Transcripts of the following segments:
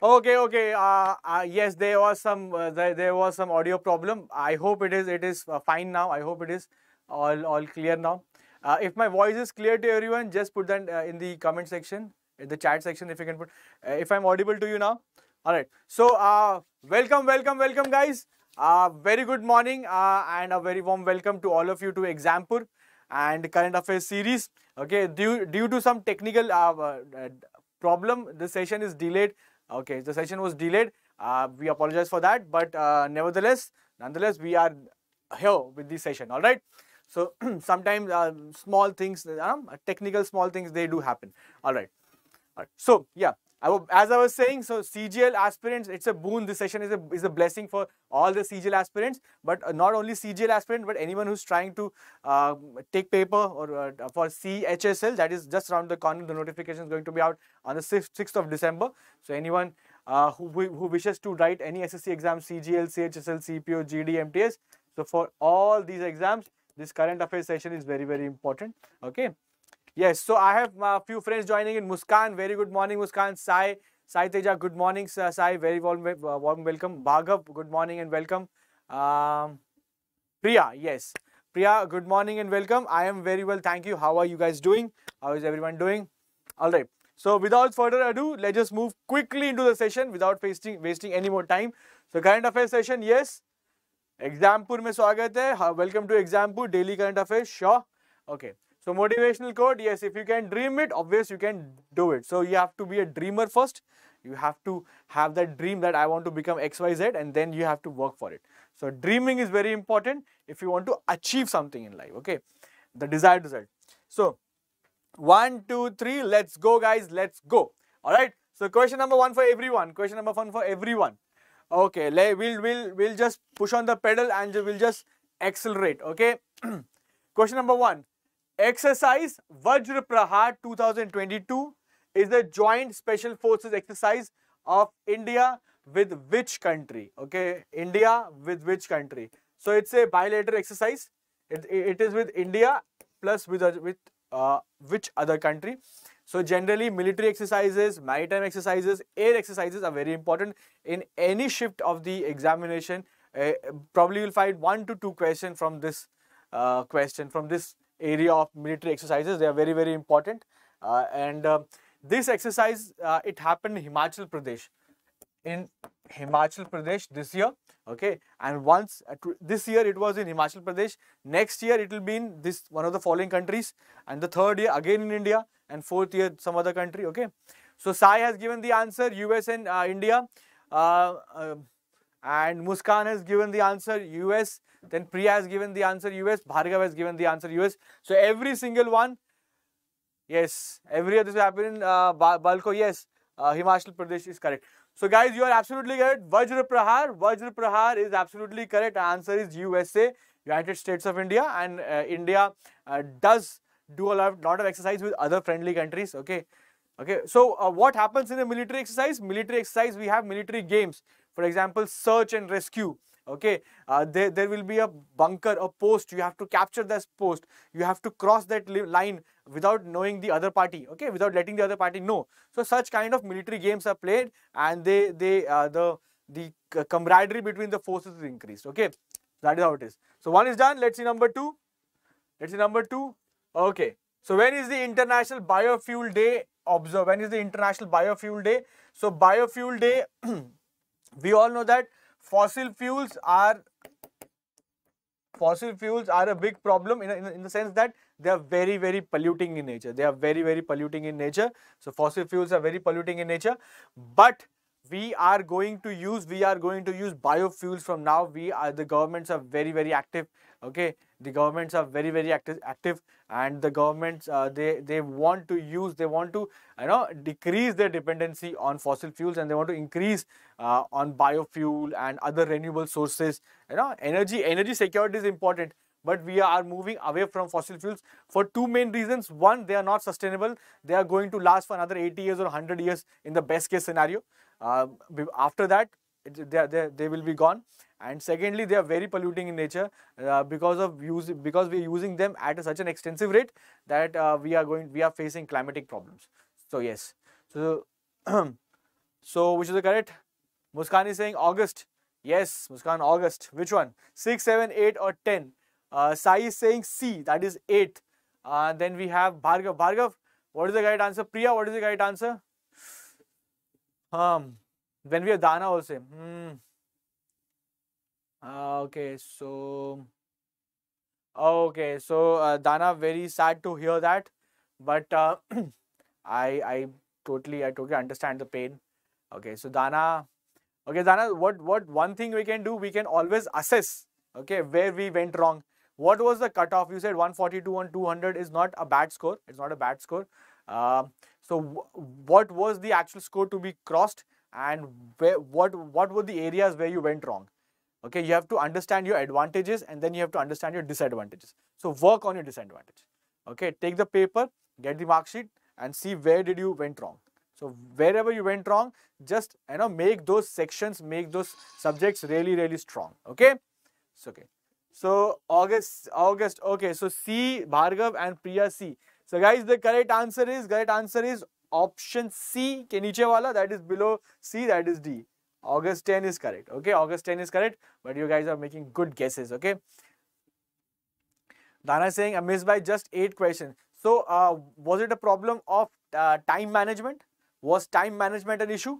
Okay, okay. Uh, uh, yes, there was some uh, there, there was some audio problem. I hope it is it is uh, fine now. I hope it is all all clear now. Uh, if my voice is clear to everyone, just put that uh, in the comment section, in the chat section. If you can put, if I'm audible to you now. All right. So, welcome, welcome, welcome, guys. Very good morning and a very warm welcome to all of you to Exampur and current affairs series. Okay, due due to some technical problem, the session is delayed Okay, the session was delayed. Uh, we apologize for that, but uh, nevertheless, nonetheless, we are here with this session. All right. So sometimes uh, small things, um, technical small things, they do happen. All right. All right. So yeah, as I was saying, so CGL aspirants, it's a boon. This session is a is a blessing for all the CGL aspirants, but uh, not only CGL aspirant, but anyone who's trying to uh, take paper or uh, for CHSL, that is just around the corner. The notification is going to be out on the 6th of December. So anyone uh, who, who wishes to write any SSC exam, CGL, CHSL, CPO, GD, MTS. So for all these exams, this current affairs session is very, very important. Okay. Yes, so I have a few friends joining in. Muskan, very good morning, Muskan. Sai, Sai Teja, good morning, Sai, very warm, uh, warm welcome. Bhargav, good morning and welcome. Um, Priya, yes. Priya, good morning and welcome. I am very well, thank you. How are you guys doing? How is everyone doing? All right. So without further ado, let's just move quickly into the session without wasting, wasting any more time. So current affairs session, yes. Exampur में स्वागत है. Welcome to Exampur, daily current affairs, sure. Okay. So motivational quote, yes, if you can dream it, obvious you can do it. So you have to be a dreamer first. You have to have that dream that I want to become XYZ and then you have to work for it. So dreaming is very important if you want to achieve something in life, okay? The desired result. So one, two, three, let's go guys, let's go. All right. So question number one for everyone. Question number one for everyone. Okay, we'll, we'll, we'll just push on the pedal and we'll just accelerate, okay? question number one. Exercise Vajra Prahar 2022 is a joint special forces exercise of India with which country? Okay, India with which country? So it's a bilateral exercise. It, it is with India plus with, with uh, which other country. So generally military exercises, maritime exercises, air exercises are very important in any shift of the examination. Uh, probably you'll find one to two questions from this uh, question, from this area of military exercises. They are very, very important. Uh, and uh, this exercise, uh, it happened in Himachal Pradesh. In Himachal Pradesh this year, okay. And once uh, this year it was in Himachal Pradesh. Next year it will be in this one of the following countries, and the third year again in India, and fourth year some other country. Okay. So Sai has given the answer US and uh, India, uh, and Muskan has given the answer US. Then Priya has given the answer US. Bhargav has given the answer US. So every single one, yes, every other happened in uh, Balko, yes, uh, Himachal Pradesh is correct. So guys, you are absolutely correct. Vajra Prahar, Vajra Prahar is absolutely correct. Answer is USA, United States of India, and uh, India uh, does do a lot, lot of exercise with other friendly countries. Okay, okay. So uh, what happens in a military exercise? Military exercise, we have military games. For example, search and rescue okay? Uh, there, there will be a bunker a post. You have to capture this post. You have to cross that line without knowing the other party. Okay? Without letting the other party know. So such kind of military games are played and they they uh, the the camaraderie between the forces is increased. Okay? That is how it is. So one is done. Let's see number two. Let's see number two. Okay. So when is the international biofuel day observe when is the international biofuel day? So biofuel day we all know that fossil fuels are fossil fuels are a big problem in, in, in, the sense that they are very very polluting in nature. They are very very polluting in nature. So fossil fuels are very polluting in nature. But we are going to use we are going to use biofuels from now. We are the governments are very very active okay? The governments are very very active active and the governments uh, they they want to use they want to you know decrease their dependency on fossil fuels and they want to increase uh, on biofuel and other renewable sources. You know energy energy security is important but we are moving away from fossil fuels for two main reasons. One they are not sustainable. They are going to last for another 80 years or 100 years in the best case scenario after that they, they, they will be gone and secondly they are very polluting in nature uh, because of use because we are using them at a, such an extensive rate that uh, we are going we are facing climatic problems so yes so So which is the correct? Muskan is saying August. Yes, Muskan, August. Which one? 6, 7, 8 or 10? Uh, Sai is saying C, that is 8. Uh, then we have Bhargav. Bhargav, what is the right answer? Priya, what is the right answer? Um, when we have Dana also. Hmm. Uh, okay, so okay, so uh, Dana, very sad to hear that, but uh, I I totally I totally understand the pain. Okay, so Dana, okay, Dana, what what one thing we can do? We can always assess. Okay, where we went wrong. What was the cutoff? You said 142 on 200 is not a bad score. It's not a bad score. Uh, so what was the actual score to be crossed, and where, what what were the areas where you went wrong? Okay, you have to understand your advantages and then you have to understand your disadvantages. So work on your disadvantage. Okay, take the paper, get the mark sheet and see where did you went wrong. So wherever you went wrong, just you know make those sections, make those subjects really really strong. Okay, so okay. So August, August. Okay, so C, Bhargav and Priya C. So guys, the correct answer is correct answer is option C. के नीचे वाला that is below C that is D. August 10 is correct. Okay, August 10 is correct, but you guys are making good guesses. Okay. Dana is saying I missed by just eight questions. So, uh, was it a problem of uh, time management? Was time management an issue?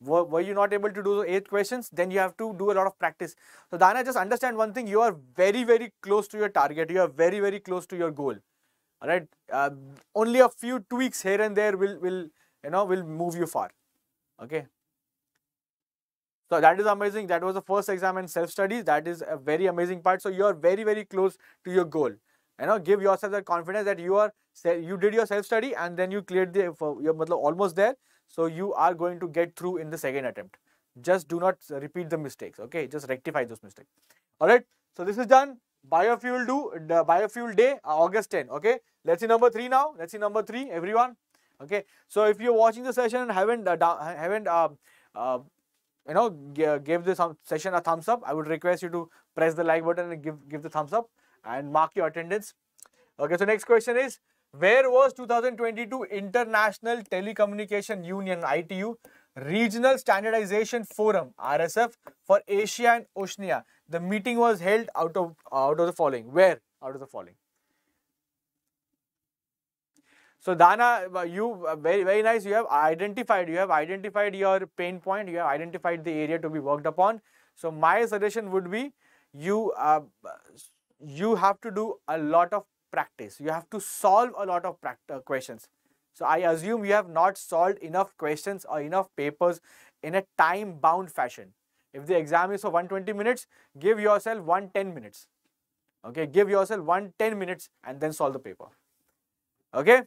Were, were you not able to do the eight questions? Then you have to do a lot of practice. So, Dana, just understand one thing: you are very, very close to your target. You are very, very close to your goal. Right. Uh, only a few tweaks here and there will will you know will move you far. Okay. So that is amazing. That was the first exam in self-studies. That is a very amazing part. So you are very, very close to your goal. You know, give yourself that confidence that you are, you did your self-study and then you cleared the, you're almost there. So you are going to get through in the second attempt. Just do not repeat the mistakes. Okay, just rectify those mistakes. All right. So this is done. Biofuel do the biofuel day uh, August 10. Okay. Let's see number three now. Let's see number three. Everyone. Okay. So if you're watching the session and haven't uh, haven't uh, uh, you know give this session a thumbs up i would request you to press the like button and give give the thumbs up and mark your attendance okay so next question is where was 2022 international telecommunication union itu regional standardization forum rsf for asia and oceania the meeting was held out of out of the following where out of the following so Dana, uh, you uh, very very nice. You have identified you have identified your pain point. You have identified the area to be worked upon. So my suggestion would be you uh, you have to do a lot of practice. You have to solve a lot of uh, questions. So I assume you have not solved enough questions or enough papers in a time bound fashion. If the exam is for 120 minutes, give yourself 110 minutes. Okay, give yourself 110 minutes and then solve the paper. Okay.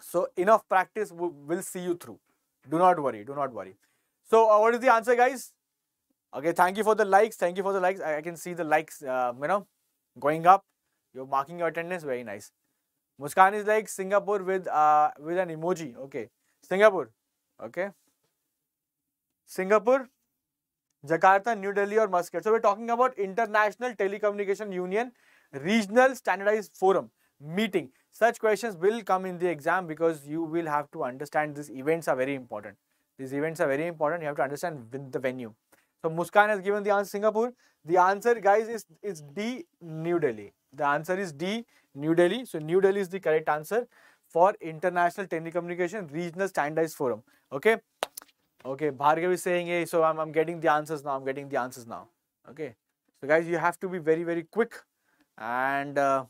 So enough practice will see you through. Do not worry. Do not worry. So uh, what is the answer, guys? Okay, thank you for the likes. Thank you for the likes. I, I can see the likes, uh, you know, going up. You're marking your attendance. Very nice. Muskan is like Singapore with uh with an emoji. Okay, Singapore. Okay. Singapore, Jakarta, New Delhi, or Muscat. So we're talking about International Telecommunication Union Regional Standardized Forum meeting. Such questions will come in the exam because you will have to understand these events are very important. These events are very important. You have to understand with the venue. So Muskan has given the answer Singapore. The answer, guys, is, is D, New Delhi. The answer is D, New Delhi. So New Delhi is the correct answer for International Telecommunication Regional Standardized Forum. Okay. Okay. Bhargav is saying, hey, so I'm, I'm getting the answers now. I'm getting the answers now. Okay. So guys, you have to be very, very quick and uh,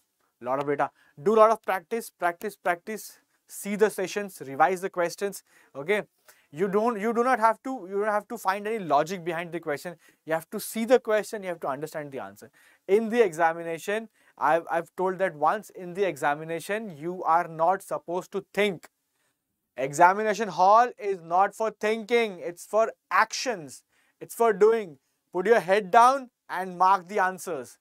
lot of data. Do a lot of practice practice practice. See the sessions revise the questions. Okay? You don't you do not have to you don't have to find any logic behind the question. You have to see the question you have to understand the answer. In the examination i've, I've told that once in the examination you are not supposed to think. Examination hall is not for thinking. It's for actions. It's for doing. Put your head down and mark the answers.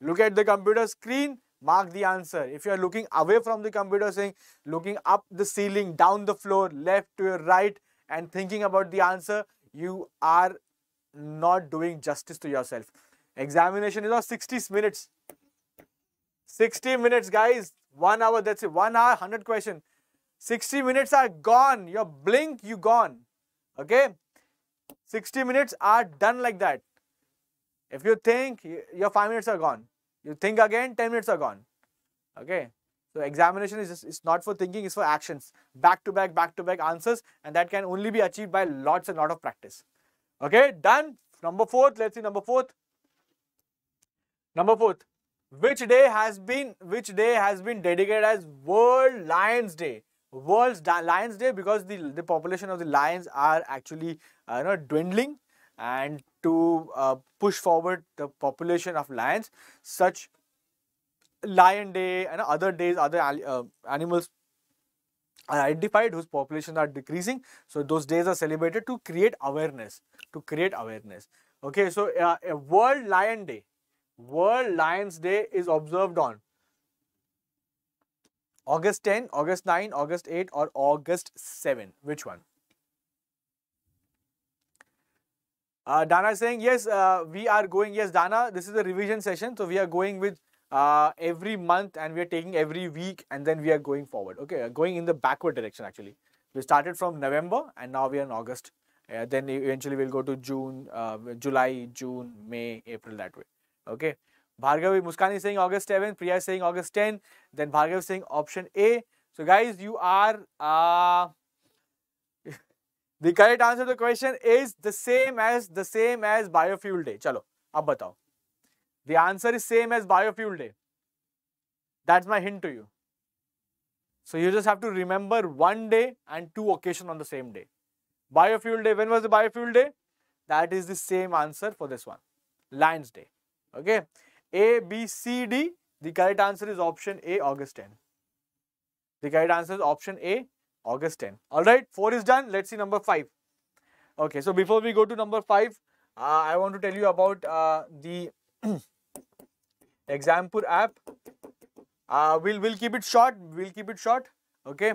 Look at the computer screen mark the answer. If you are looking away from the computer saying, looking up the ceiling, down the floor, left to your right and thinking about the answer, you are not doing justice to yourself. Examination is of 60 minutes. 60 minutes guys, 1 hour, that's it. 1 hour, 100 question. 60 minutes are gone. Your blink, you gone. Okay, 60 minutes are done like that. If you think, your 5 minutes are gone. You think again, 10 minutes are gone. Okay, so examination is just, it's not for thinking, it's for actions. Back to back, back to back answers and that can only be achieved by lots and lot of practice. Okay, done. Number fourth, let's see number fourth. Number fourth, which day has been which day has been dedicated as World Lions Day? World Lions Day because the the population of the lions are actually uh, you know dwindling, and to uh, push forward the population of lions, such Lion Day and other days, other uh, animals are identified whose populations are decreasing. So those days are celebrated to create awareness. To create awareness. Okay, so uh, a World Lion Day, World Lions Day is observed on August 10, August 9, August 8 or August 7. Which one? Uh, Dana is saying, yes, uh, we are going. Yes, Dana, this is a revision session. So we are going with uh, every month and we are taking every week and then we are going forward. Okay, going in the backward direction actually. We started from November and now we are in August. Uh, then eventually we'll go to June, uh, July, June, May, April that way. Okay. Bhargavi Muskani is saying August 7, Priya is saying August 10, then Bhargav is saying option A. So guys, you are, uh, the correct answer to the question is the same as, the same as biofuel day. Chalo, ab batao. The answer is same as biofuel day. That's my hint to you. So you just have to remember one day and two occasions on the same day. Biofuel day, when was the biofuel day? That is the same answer for this one. Lions day. Okay. A, B, C, D. The correct answer is option A, August 10. The correct answer is option A, August 10. Alright, 4 is done. Let's see number 5. Okay, so before we go to number 5, uh, I want to tell you about uh, the Exampur app. Uh, we'll, we'll keep it short. We'll keep it short. Okay.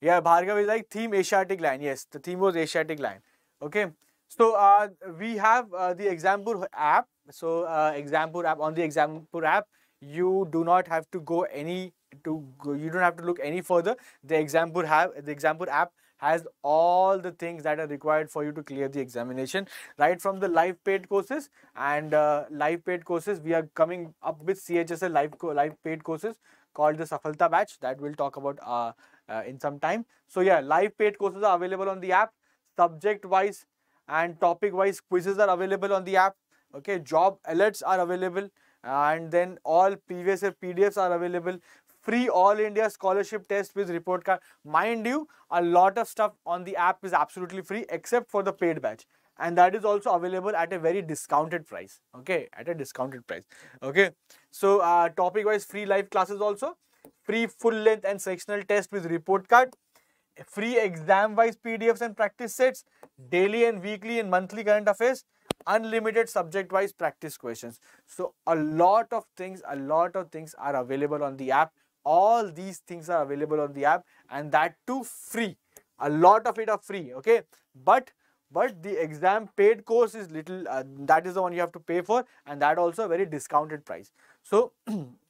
Yeah, Bhargav is like theme Asiatic lion. Yes, the theme was Asiatic lion. Okay. So uh, we have uh, the Exampur app. So uh, Exampur app on the Exampur app, you do not have to go any to go, you don't have to look any further. The Exampur have the Exampur app has all the things that are required for you to clear the examination right from the live paid courses. And uh, live paid courses we are coming up with chsl live live paid courses called the safalta batch that we'll talk about uh, uh, in some time. So yeah live paid courses are available on the app. Subject wise and topic wise quizzes are available on the app. Okay job alerts are available. And then all previous pdfs are available free all India scholarship test with report card. Mind you, a lot of stuff on the app is absolutely free except for the paid batch. And that is also available at a very discounted price. Okay, at a discounted price. Okay, so uh, topic wise free live classes also. Free full length and sectional test with report card. Free exam wise PDFs and practice sets. Daily and weekly and monthly current affairs unlimited subject wise practice questions so a lot of things a lot of things are available on the app all these things are available on the app and that too free. A lot of it are free okay? But but the exam paid course is little uh, that is the one you have to pay for and that also a very discounted price. So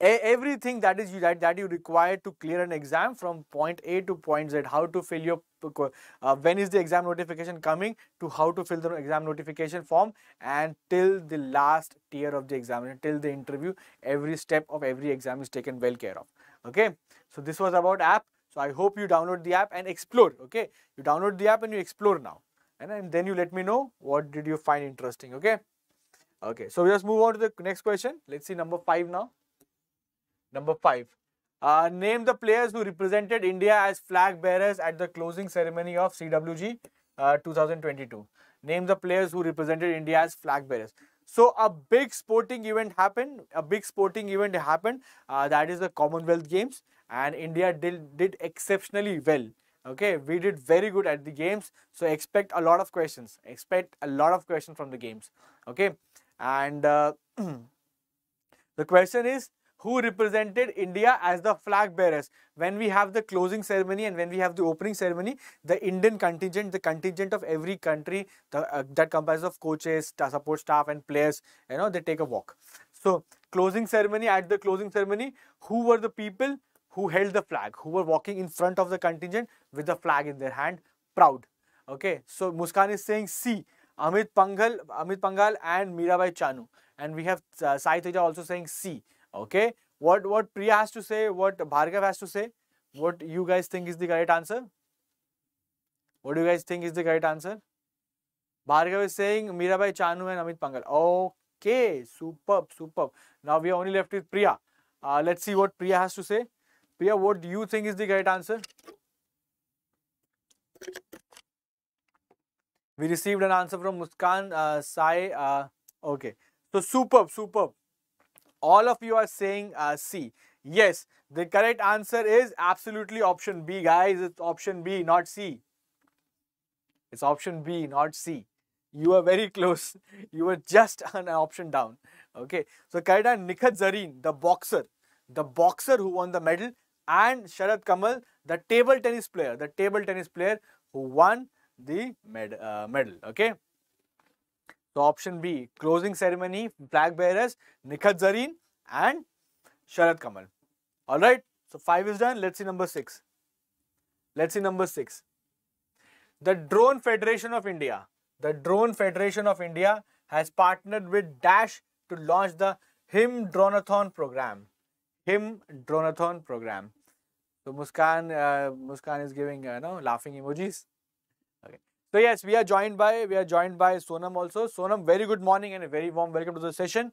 everything that is you that, that you require to clear an exam from point A to point Z, how to fill your, uh, when is the exam notification coming to how to fill the exam notification form and till the last tier of the exam, till the interview, every step of every exam is taken well care of. Okay, so this was about app. So I hope you download the app and explore. Okay, you download the app and you explore now, and, and then you let me know what did you find interesting. Okay, okay. So we just move on to the next question. Let's see number five now. Number five. Uh, name the players who represented India as flag bearers at the closing ceremony of CWG uh, 2022. Name the players who represented India as flag bearers. So a big sporting event happened. A big sporting event happened. Uh, that is the Commonwealth Games, and India did did exceptionally well. Okay, we did very good at the games. So expect a lot of questions. Expect a lot of questions from the games. Okay, and uh, the question is who represented India as the flag bearers. When we have the closing ceremony and when we have the opening ceremony, the Indian contingent, the contingent of every country the, uh, that comprises of coaches, support staff and players, you know, they take a walk. So, closing ceremony, at the closing ceremony, who were the people who held the flag, who were walking in front of the contingent with the flag in their hand? proud. Okay, so Muskan is saying C. Amit Panghal, Amit Panghal and Mirabai Chanu. And we have uh, Sai Teja also saying C. Okay, what what Priya has to say, what Bhargav has to say, what you guys think is the correct answer? What do you guys think is the correct answer? Bhargav is saying Mirabai Chanu and Amit Panghal. Okay, superb, superb. Now we are only left with Priya. Uh, let's see what Priya has to say. Priya, what do you think is the correct answer? We received an answer from Muskan uh, Sai. Uh, okay, so superb, superb. All of you are saying uh, C. Yes, the correct answer is absolutely option B, guys. It's option B, not C. It's option B, not C. You are very close. You were just an option down. Okay. So Kaida Nikhat Zareen, the boxer, the boxer who won the medal, and Sharath Kamal, the table tennis player, the table tennis player who won the med uh, medal. Okay. So option B, closing ceremony, flag bearers, Nikhat Zareen and Sharath Kamal. Alright. So five is done. Let's see number six. Let's see number six. The Drone Federation of India. The Drone Federation of India has partnered with Dash to launch the HIM Dronathon program. HIM Dronathon program. So Muskan, uh, Muskan is giving uh, no laughing emojis. So yes, we are joined by we are joined by Sonam also. Sonam, very good morning and a very warm welcome to the session.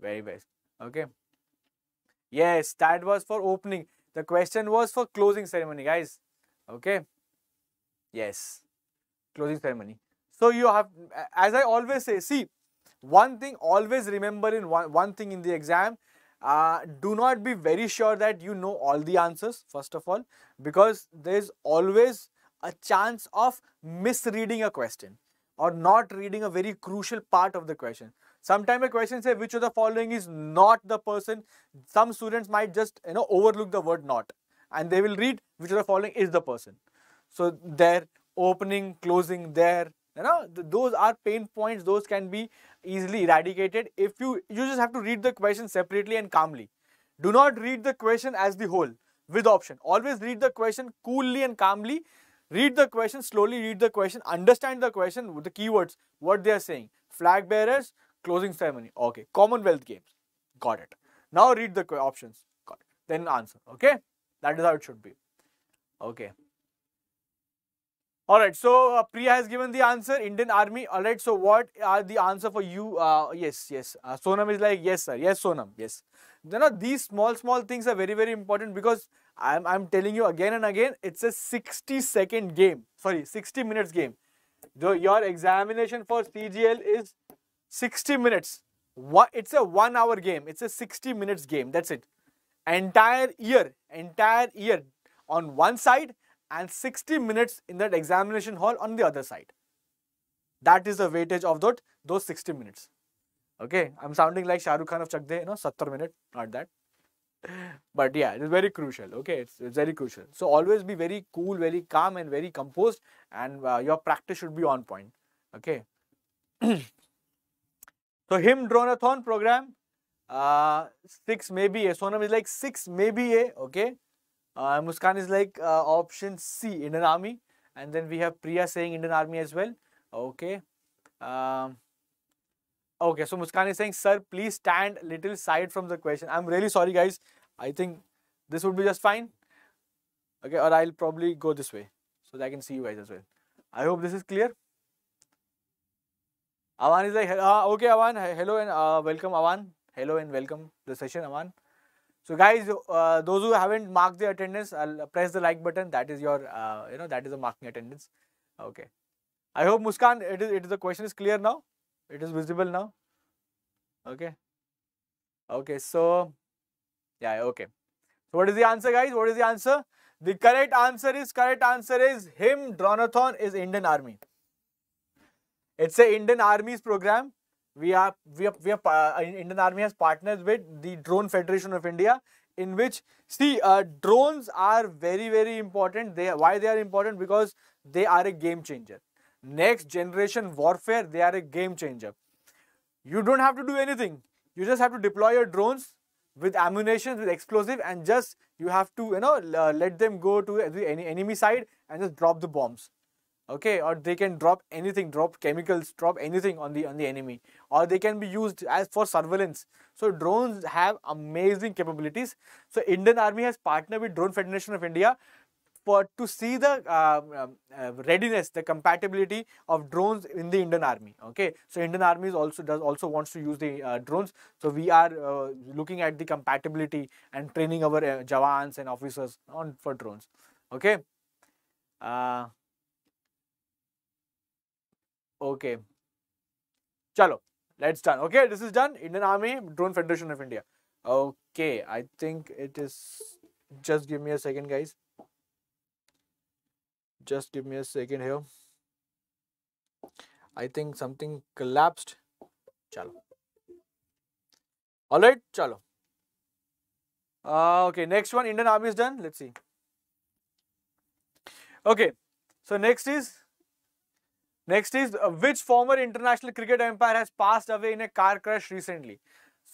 Very best. Okay. Yes, that was for opening. The question was for closing ceremony, guys. Okay. Yes, closing ceremony. So you have, as I always say, see, one thing always remember in one, one thing in the exam, uh, do not be very sure that you know all the answers, first of all, because there is always a chance of misreading a question or not reading a very crucial part of the question. Sometimes a question says which of the following is not the person. Some students might just you know overlook the word not and they will read which of the following is the person. So there, opening, closing, there, you know, th those are pain points. Those can be easily eradicated if you you just have to read the question separately and calmly. Do not read the question as the whole with option. Always read the question coolly and calmly. Read the question slowly. Read the question. Understand the question with the keywords. What they are saying. Flag bearers, closing ceremony. Okay. Commonwealth Games. Got it. Now read the options. Got it. Then answer. Okay. That is how it should be. Okay. All right, so uh, Priya has given the answer, Indian Army. All right, so what are the answer for you? Uh, yes, yes. Uh, Sonam is like, yes, sir. Yes, Sonam. Yes. You know, these small, small things are very, very important because I'm, I'm telling you again and again, it's a 60 second game. Sorry, 60 minutes game. The, your examination for CGL is 60 minutes. What, it's a one hour game. It's a 60 minutes game. That's it. Entire year, entire year on one side and 60 minutes in that examination hall on the other side. That is the weightage of that, those 60 minutes. Okay, I'm sounding like Shah Rukh Khan of Chak De, you know, 70 minutes, not that. But yeah, it's very crucial. Okay, it's, it's very crucial. So always be very cool, very calm, and very composed, and uh, your practice should be on point. Okay. so him dronathon program, uh, six maybe a. Sonam is like six maybe a. Okay. Uh, Muskan is like uh, option C, Indian Army. And then we have Priya saying Indian Army as well. Okay. Um, okay, so Muskan is saying, Sir, please stand little side from the question. I'm really sorry, guys. I think this would be just fine. Okay, or I'll probably go this way so that I can see you guys as well. I hope this is clear. Avan is like, uh, okay, Avan, hello and uh, welcome, Avan. Hello and welcome to the session, Avan. So guys, uh, those who haven't marked the attendance, I'll press the like button. That is your, uh, you know, that is a marking attendance. Okay. I hope Muskan, it is, it is the question is clear now. It is visible now. Okay. Okay. So, yeah. Okay. So what is the answer, guys? What is the answer? The correct answer is correct answer is him. Dronathon is Indian Army. It's a Indian Army's program we are we are, we are uh, Indian Army has partners with the Drone Federation of India in which see uh, drones are very very important they why they are important because they are a game changer next generation warfare they are a game changer. You don't have to do anything. You just have to deploy your drones with ammunition with explosive and just you have to you know uh, let them go to the enemy side and just drop the bombs. Okay? Or they can drop anything drop chemicals drop anything on the on the enemy. Or they can be used as for surveillance. So drones have amazing capabilities. So indian army has partnered with drone federation of india to see the uh, uh, readiness the compatibility of drones in the indian army okay so indian army also does also wants to use the uh, drones so we are uh, looking at the compatibility and training our uh, jawans and officers on for drones okay uh, Okay. Chalo. Let's done. Okay, this is done. Indian Army, Drone Federation of India. Okay, I think it is. Just give me a second, guys. Just give me a second here. I think something collapsed. Chalo. All right, chalo. Uh, okay, next one. Indian Army is done. Let's see. Okay, so next is Next is uh, which former international cricket empire has passed away in a car crash recently?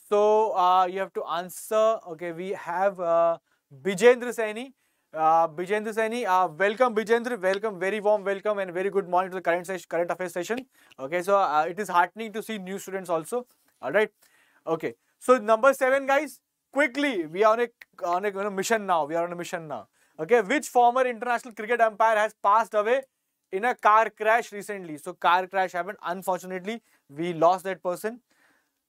So uh, you have to answer. Okay, we have uh, Bijendra Saini. Uh, Bijendra Saini, uh, welcome Bijendra, welcome, very warm welcome and very good morning to the current session, current affairs session. Okay, so uh, it is heartening to see new students also. All right. Okay. So number seven, guys. Quickly, we are on a on a, on a mission now. We are on a mission now. Okay, which former international cricket umpire has passed away in a car crash recently. So car crash happened. Unfortunately, we lost that person.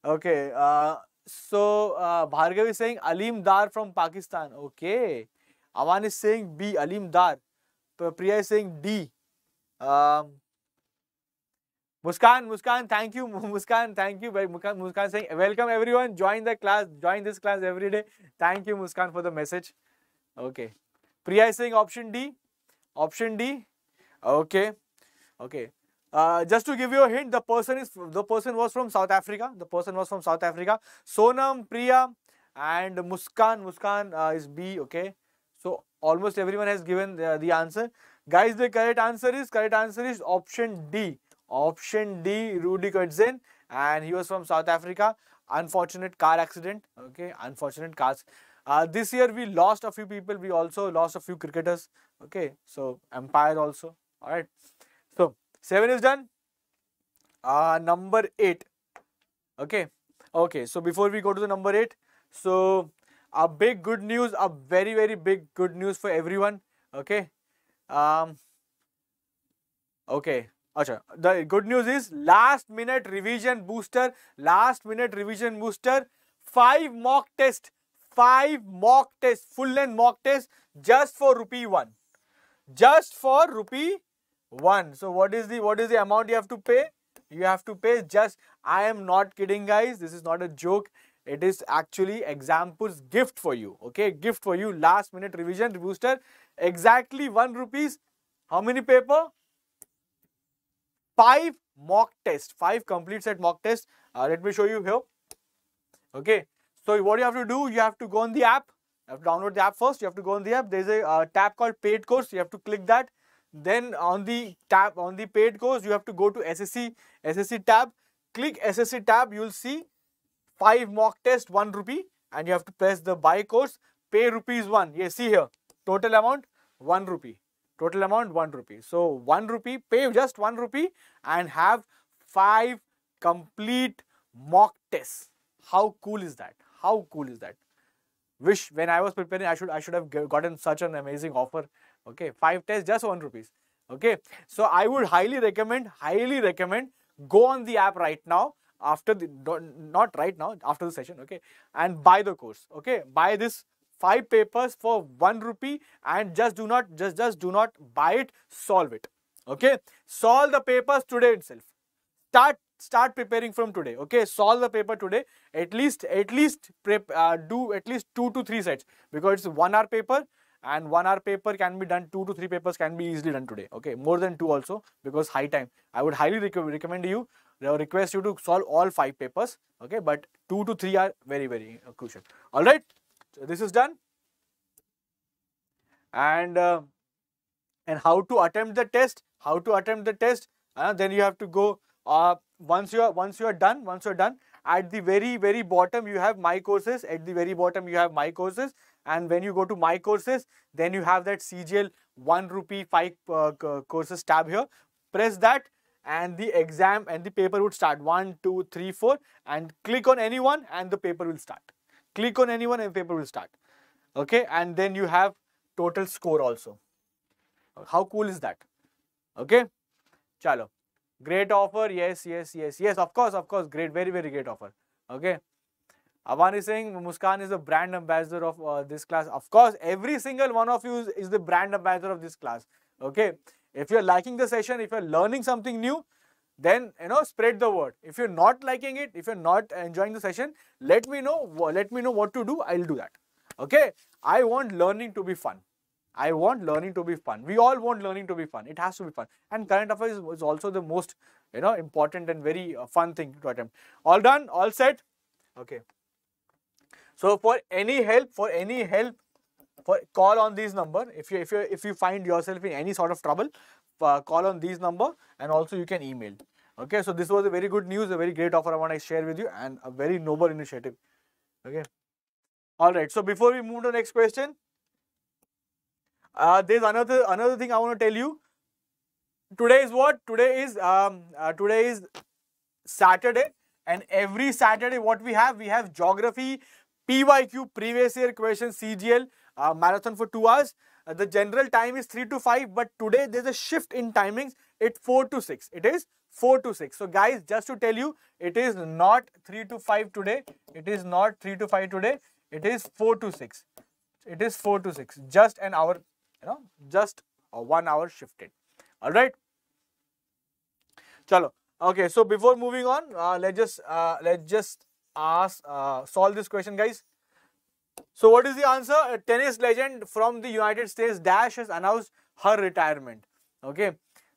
Okay. Uh, so uh, Bhargav is saying Alim Dar from Pakistan. Okay. Aman is saying B. Alim Dar. Priya is saying D. Um, Muskan, Muskan, thank you. Muskan, thank you. Muskan, Muskan saying welcome everyone. Join the class. Join this class every day. Thank you, Muskan, for the message. Okay. Priya is saying option D. Option D. Okay, okay. Uh, just to give you a hint, the person is the person was from South Africa. The person was from South Africa. Sonam, Priya, and Muskan. Muskan uh, is B. Okay, so almost everyone has given the, the answer. Guys, the correct answer is correct answer is option D. Option D, Rudi Koertzen, and he was from South Africa. Unfortunate car accident. Okay, unfortunate cars. Uh, this year we lost a few people. We also lost a few cricketers. Okay, so Empire also all right so 7 is done uh number 8 okay okay so before we go to the number 8 so a big good news a very very big good news for everyone okay um okay Achha, the good news is last minute revision booster last minute revision booster five mock test five mock test full length mock test just for rupee 1 just for rupee 1. So what is the what is the amount you have to pay? You have to pay just I am not kidding guys. This is not a joke. It is actually Exampur's gift for you. Okay, gift for you. Last minute revision booster. Exactly 1 rupees. How many paper? 5 mock test. 5 complete set mock test. Uh, let me show you here. Okay. So what you have to do, you have to go on the app. You have to download the app first. You have to go on the app. There is a uh, tab called paid course. You have to click that then on the tab, on the paid course, you have to go to SSC, SSC tab. Click SSC tab, you will see 5 mock test, 1 rupee. And you have to press the buy course, pay rupees 1. Yes, see here, total amount 1 rupee. Total amount 1 rupee. So 1 rupee, pay just 1 rupee and have 5 complete mock tests. How cool is that? How cool is that? Wish when I was preparing, I should I should have gotten such an amazing offer okay five tests just one rupees okay so i would highly recommend highly recommend go on the app right now after the not right now after the session okay and buy the course okay. Buy this five papers for one rupee and just do not just just do not buy it solve it okay. Solve the papers today itself. Start start preparing from today okay. Solve the paper today at least at least prep uh, do at least two to three sets because it's one hour paper and one hour paper can be done two to three papers can be easily done today okay. More than two also because high time. I would highly rec recommend you request you to solve all five papers okay but two to three are very very uh, crucial all right so this is done and uh, and how to attempt the test how to attempt the test uh, then you have to go uh, once you are once you are done once you are done at the very very bottom you have my courses at the very bottom you have my courses and when you go to my courses, then you have that CGL 1 rupee 5 uh, courses tab here. Press that and the exam and the paper would start 1, 2, 3, 4 and click on anyone and the paper will start. Click on anyone and paper will start. Okay, and then you have total score also. How cool is that? Okay, chalo. Great offer, yes, yes, yes, yes, of course, of course, great, very, very great offer. Okay. Avan is saying Muskan is the brand ambassador of uh, this class. Of course, every single one of you is, is the brand ambassador of this class. Okay. If you're liking the session, if you're learning something new, then you know spread the word. If you're not liking it, if you're not enjoying the session, let me know. Let me know what to do. I'll do that. Okay. I want learning to be fun. I want learning to be fun. We all want learning to be fun. It has to be fun. And current affairs is also the most, you know, important and very uh, fun thing to attempt. All done, all set. Okay. So for any help, for any help, call on these number. If you if you if you find yourself in any sort of trouble, uh, call on these number and also you can email. Okay, so this was a very good news, a very great offer I want to share with you and a very noble initiative. Okay. All right. So before we move to the next question, uh, there's another another thing I want to tell you. Today is what? Today is um uh, today is Saturday, and every Saturday what we have we have geography, PYQ previous year question CGL uh, marathon for two hours. Uh, the general time is 3 to 5 but today there's a shift in timings. It's 4 to 6 it is 4 to 6 so guys just to tell you it is not 3 to 5 today. It is not 3 to 5 today. It is 4 to 6 it is 4 to 6 just an hour you know just a one hour shifted. All right? Chalo. Okay so before moving on uh, let's just uh, let's just ask uh, solve this question guys so what is the answer? A tennis legend from the United States Dash has announced her retirement. Okay.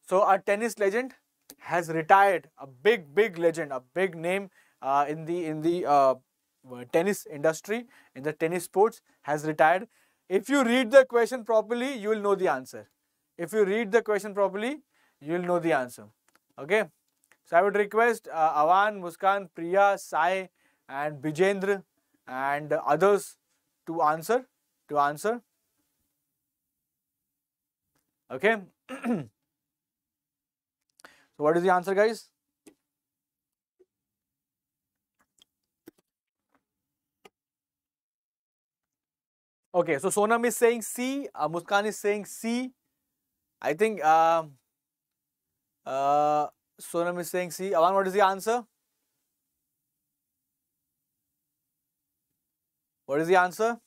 So a tennis legend has retired. A big, big legend, a big name uh, in the in the uh, tennis industry, in the tennis sports, has retired. If you read the question properly, you will know the answer. If you read the question properly, you will know the answer. Okay. So I would request uh, Avan, Muskan, Priya, Sai, and Bijendra and others to answer to answer. Okay. So what is the answer guys? Okay so sonam is saying c uh, muskan is saying c. I think uh, uh, sonam is saying c. Avan what is the answer What is the answer?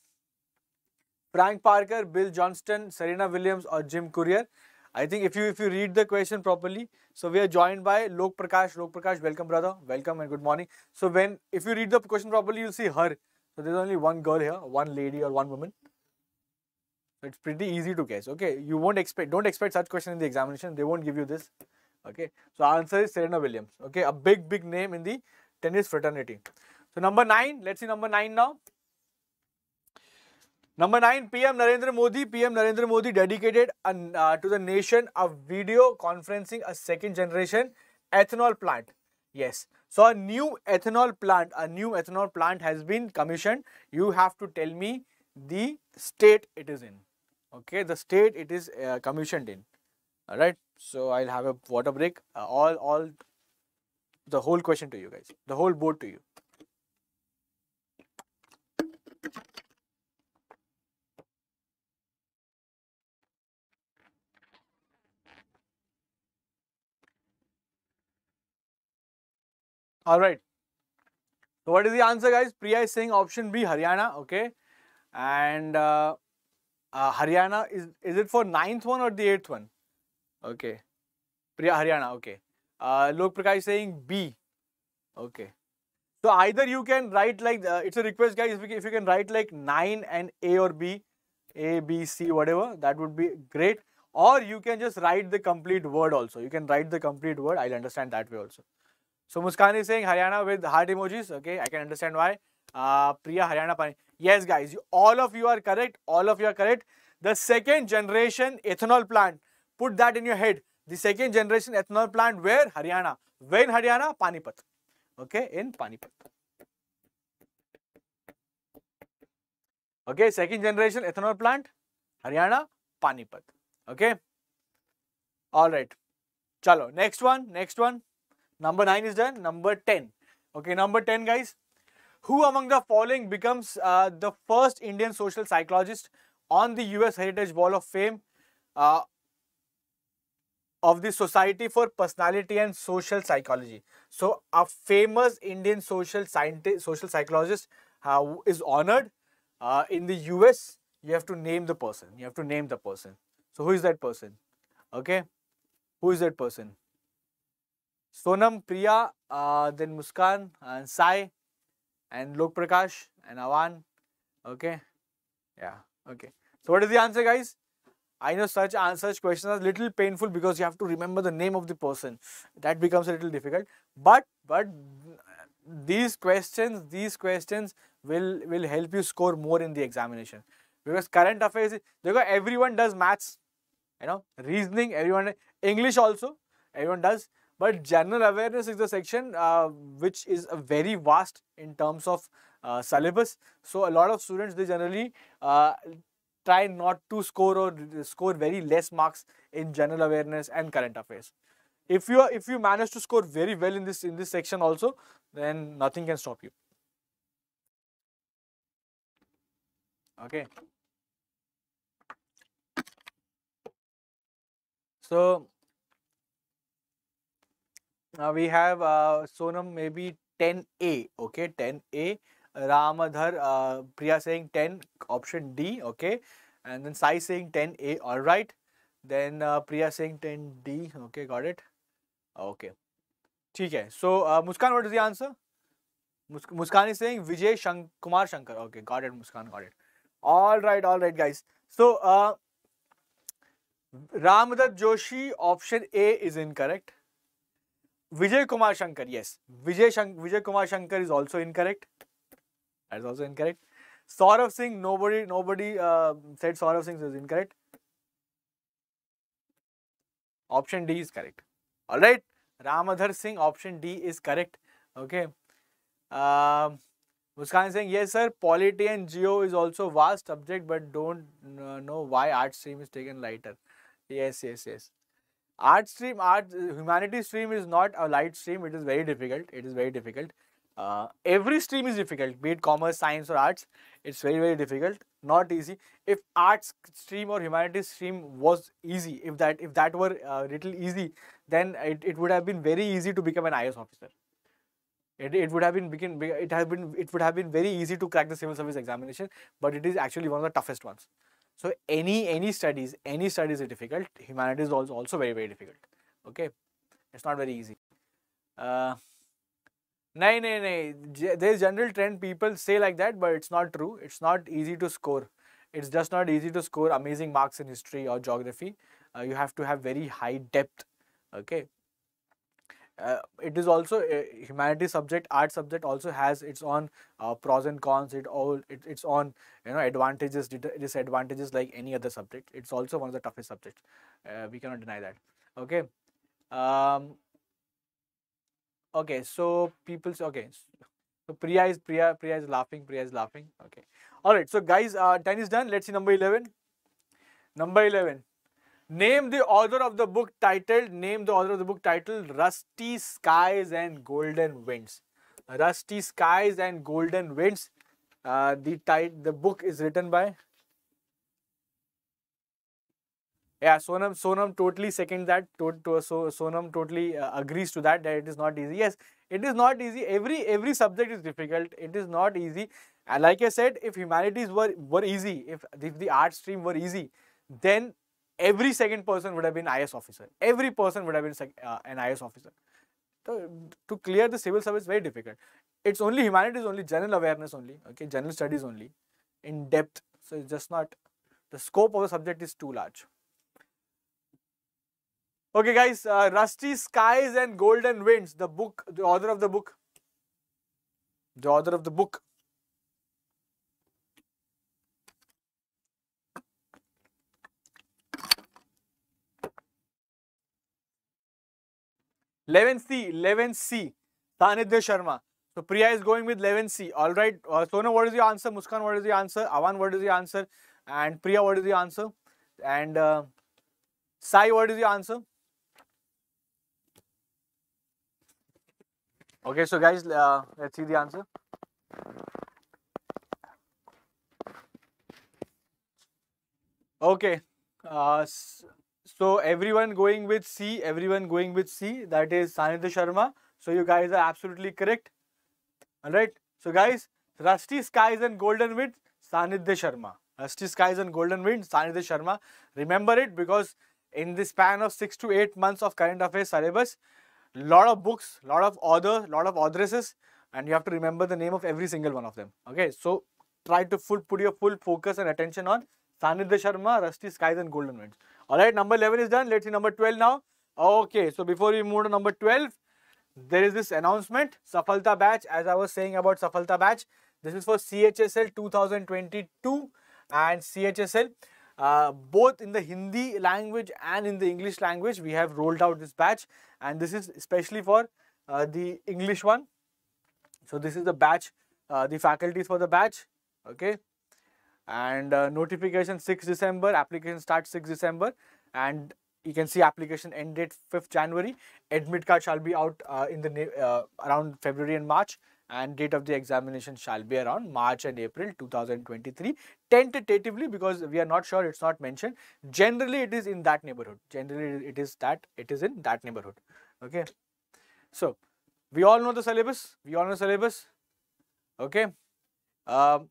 Frank Parker, Bill Johnston, Serena Williams or Jim Courier. I think if you if you read the question properly, so we are joined by Lok Prakash. Lok Prakash, welcome brother, welcome and good morning. So when if you read the question properly, you'll see her. So there's only one girl here, one lady or one woman. So it's pretty easy to guess. Okay, you won't expect don't expect such question in the examination. They won't give you this. Okay, so answer is Serena Williams. Okay, a big big name in the tennis fraternity. So number nine, let's see number nine now. Number nine, PM Narendra Modi. PM Narendra Modi dedicated uh, to the nation a video conferencing a second generation ethanol plant. Yes. So a new ethanol plant, a new ethanol plant has been commissioned. You have to tell me the state it is in. Okay, the state it is uh, commissioned in. All right. So I'll have a water break. Uh, all, all, the whole question to you guys, the whole board to you. All right. So what is the answer, guys? Priya is saying option B, Haryana. Okay. And uh, uh, Haryana is is it for ninth one or the eighth one? Okay. Priya Haryana. Okay. Uh, Lok Prakash saying B. Okay. So either you can write like uh, it's a request, guys. If you, if you can write like nine and A or B, A, B, C, whatever, that would be great. Or you can just write the complete word also. You can write the complete word. I'll understand that way also. So Muskani Singh Haryana with heart emojis okay I can understand why Priya Haryana pani yes guys you all of you are correct all of you are correct the second generation ethanol plant put that in your head the second generation ethanol plant where Haryana way in Haryana Panipat okay in Panipat okay second generation ethanol plant Haryana Panipat okay all right चलो next one next one Number 9 is done. Number 10. Okay, number 10 guys. Who among the following becomes uh, the first Indian social psychologist on the US Heritage Wall of Fame uh, of the Society for Personality and Social Psychology. So, a famous Indian social scientist, social psychologist uh, is honored uh, in the US. You have to name the person. You have to name the person. So, who is that person? Okay, who is that person? Sonam, Priya, uh, then Muskan, and Sai, and Lok Prakash, and Avan. Okay, yeah, okay. So, what is the answer, guys? I know such such questions are little painful because you have to remember the name of the person. That becomes a little difficult. But but these questions these questions will will help you score more in the examination because current affairs because everyone does maths, you know, reasoning. Everyone English also everyone does. But general awareness is the section uh, which is very vast in terms of uh, syllabus. So a lot of students they generally uh, try not to score or score very less marks in general awareness and current affairs. If you are, if you manage to score very well in this in this section also, then nothing can stop you. Okay. So now we have uh, Sonam maybe 10A. Okay, 10A. Ramadhar, uh, Priya saying 10, option D, okay. And then Sai saying 10A, all right. Then uh, Priya saying 10D, okay, got it. Okay. Okay. So, uh, Muskan, what is the answer? Muskan is saying Vijay Shank Kumar Shankar. Okay, got it, Muskan, got it. All right, all right, guys. So, uh, Ramadat Joshi, option A is incorrect. Vijay Kumar Shankar, yes. Vijay, Shank Vijay Kumar Shankar is also incorrect. That is also incorrect. Saurav Singh, nobody, nobody uh, said Saurav Singh is incorrect. Option D is correct. All right. Ramadhar Singh, option D is correct. Okay. Uh, Muskan saying, yes, sir, polity and geo is also vast subject, but don't uh, know why art stream is taken lighter. Yes, yes, yes. Art stream, art, humanity stream is not a light stream. It is very difficult. It is very difficult. Uh, every stream is difficult, be it commerce, science or arts. It's very, very difficult, not easy. If arts stream or humanities stream was easy, if that if that were a uh, little easy, then it, it would have been very easy to become an IS officer. It, it would have been begin, it has been it would have been very easy to crack the civil service examination, but it is actually one of the toughest ones. So any any studies, any studies is difficult. Humanities is also also very very difficult. Okay, it's not very easy. Uh, no, no. There's general trend. People say like that, but it's not true. It's not easy to score. It's just not easy to score amazing marks in history or geography. Uh, you have to have very high depth. Okay. Uh, it is also a humanity subject art subject also has its own uh, pros and cons it all it, it's on you know advantages disadvantages like any other subject it's also one of the toughest subjects uh, we cannot deny that okay um, Okay, so people say, okay. So Priya is Priya, Priya is laughing, Priya is laughing. Okay. Alright, so guys, uh, 10 is done. Let's see number 11. Number 11. Name the author of the book titled, name the author of the book titled Rusty Skies and Golden Winds. Rusty Skies and Golden Winds. Uh, the, tit the book is written by Yeah, Sonam Sonam totally second that. To, to, so Sonam totally uh, agrees to that that it is not easy. Yes, it is not easy. Every every subject is difficult. It is not easy. And like I said, if humanities were were easy, if if the art stream were easy, then every second person would have been IS officer. Every person would have been uh, an IS officer. So to clear the civil service very difficult. It's only humanities, only general awareness only. Okay, general studies only, in depth. So it's just not the scope of the subject is too large. Okay, guys, uh, Rusty Skies and Golden Winds, the book, the author of the book. The author of the book. Eleven C, eleven C, Sanidhya Sharma. So Priya is going with 11C. All right. Uh, Sona, what is your answer? Muskan, what is the answer? Avan, what is the answer? And Priya, what is the answer? And uh, Sai, what is the answer? Okay, so guys, uh, let's see the answer. Okay, uh, so everyone going with C, everyone going with C, that is Sanidhya Sharma. So you guys are absolutely correct. Alright, so guys, Rusty Skies and Golden Wind, Sanidhya Sharma. Rusty Skies and Golden Wind, Sanidhya Sharma. Remember it because in the span of 6 to 8 months of current affairs syllabus, lot of books, lot of authors, lot of addresses and you have to remember the name of every single one of them. Okay, so try to full, put your full focus and attention on Sanidhya Sharma, Rusty Skies and Golden Winds. Alright, number 11 is done. Let's see number 12 now. Okay, so before we move to number 12, there is this announcement, Safalta batch, as I was saying about Safalta batch. This is for CHSL 2022 and CHSL. Uh, both in the Hindi language and in the English language, we have rolled out this batch and this is especially for uh, the English one. So this is the batch, uh, the faculties for the batch, okay and uh, notification 6 December, application starts 6 December and you can see application end date 5th January. Admit card shall be out uh, in the uh, around February and March and date of the examination shall be around March and April 2023 tentatively because we are not sure it's not mentioned generally it is in that neighborhood. Generally it is that it is in that neighborhood. Okay? So we all know the syllabus? We all know the syllabus? Okay? Um,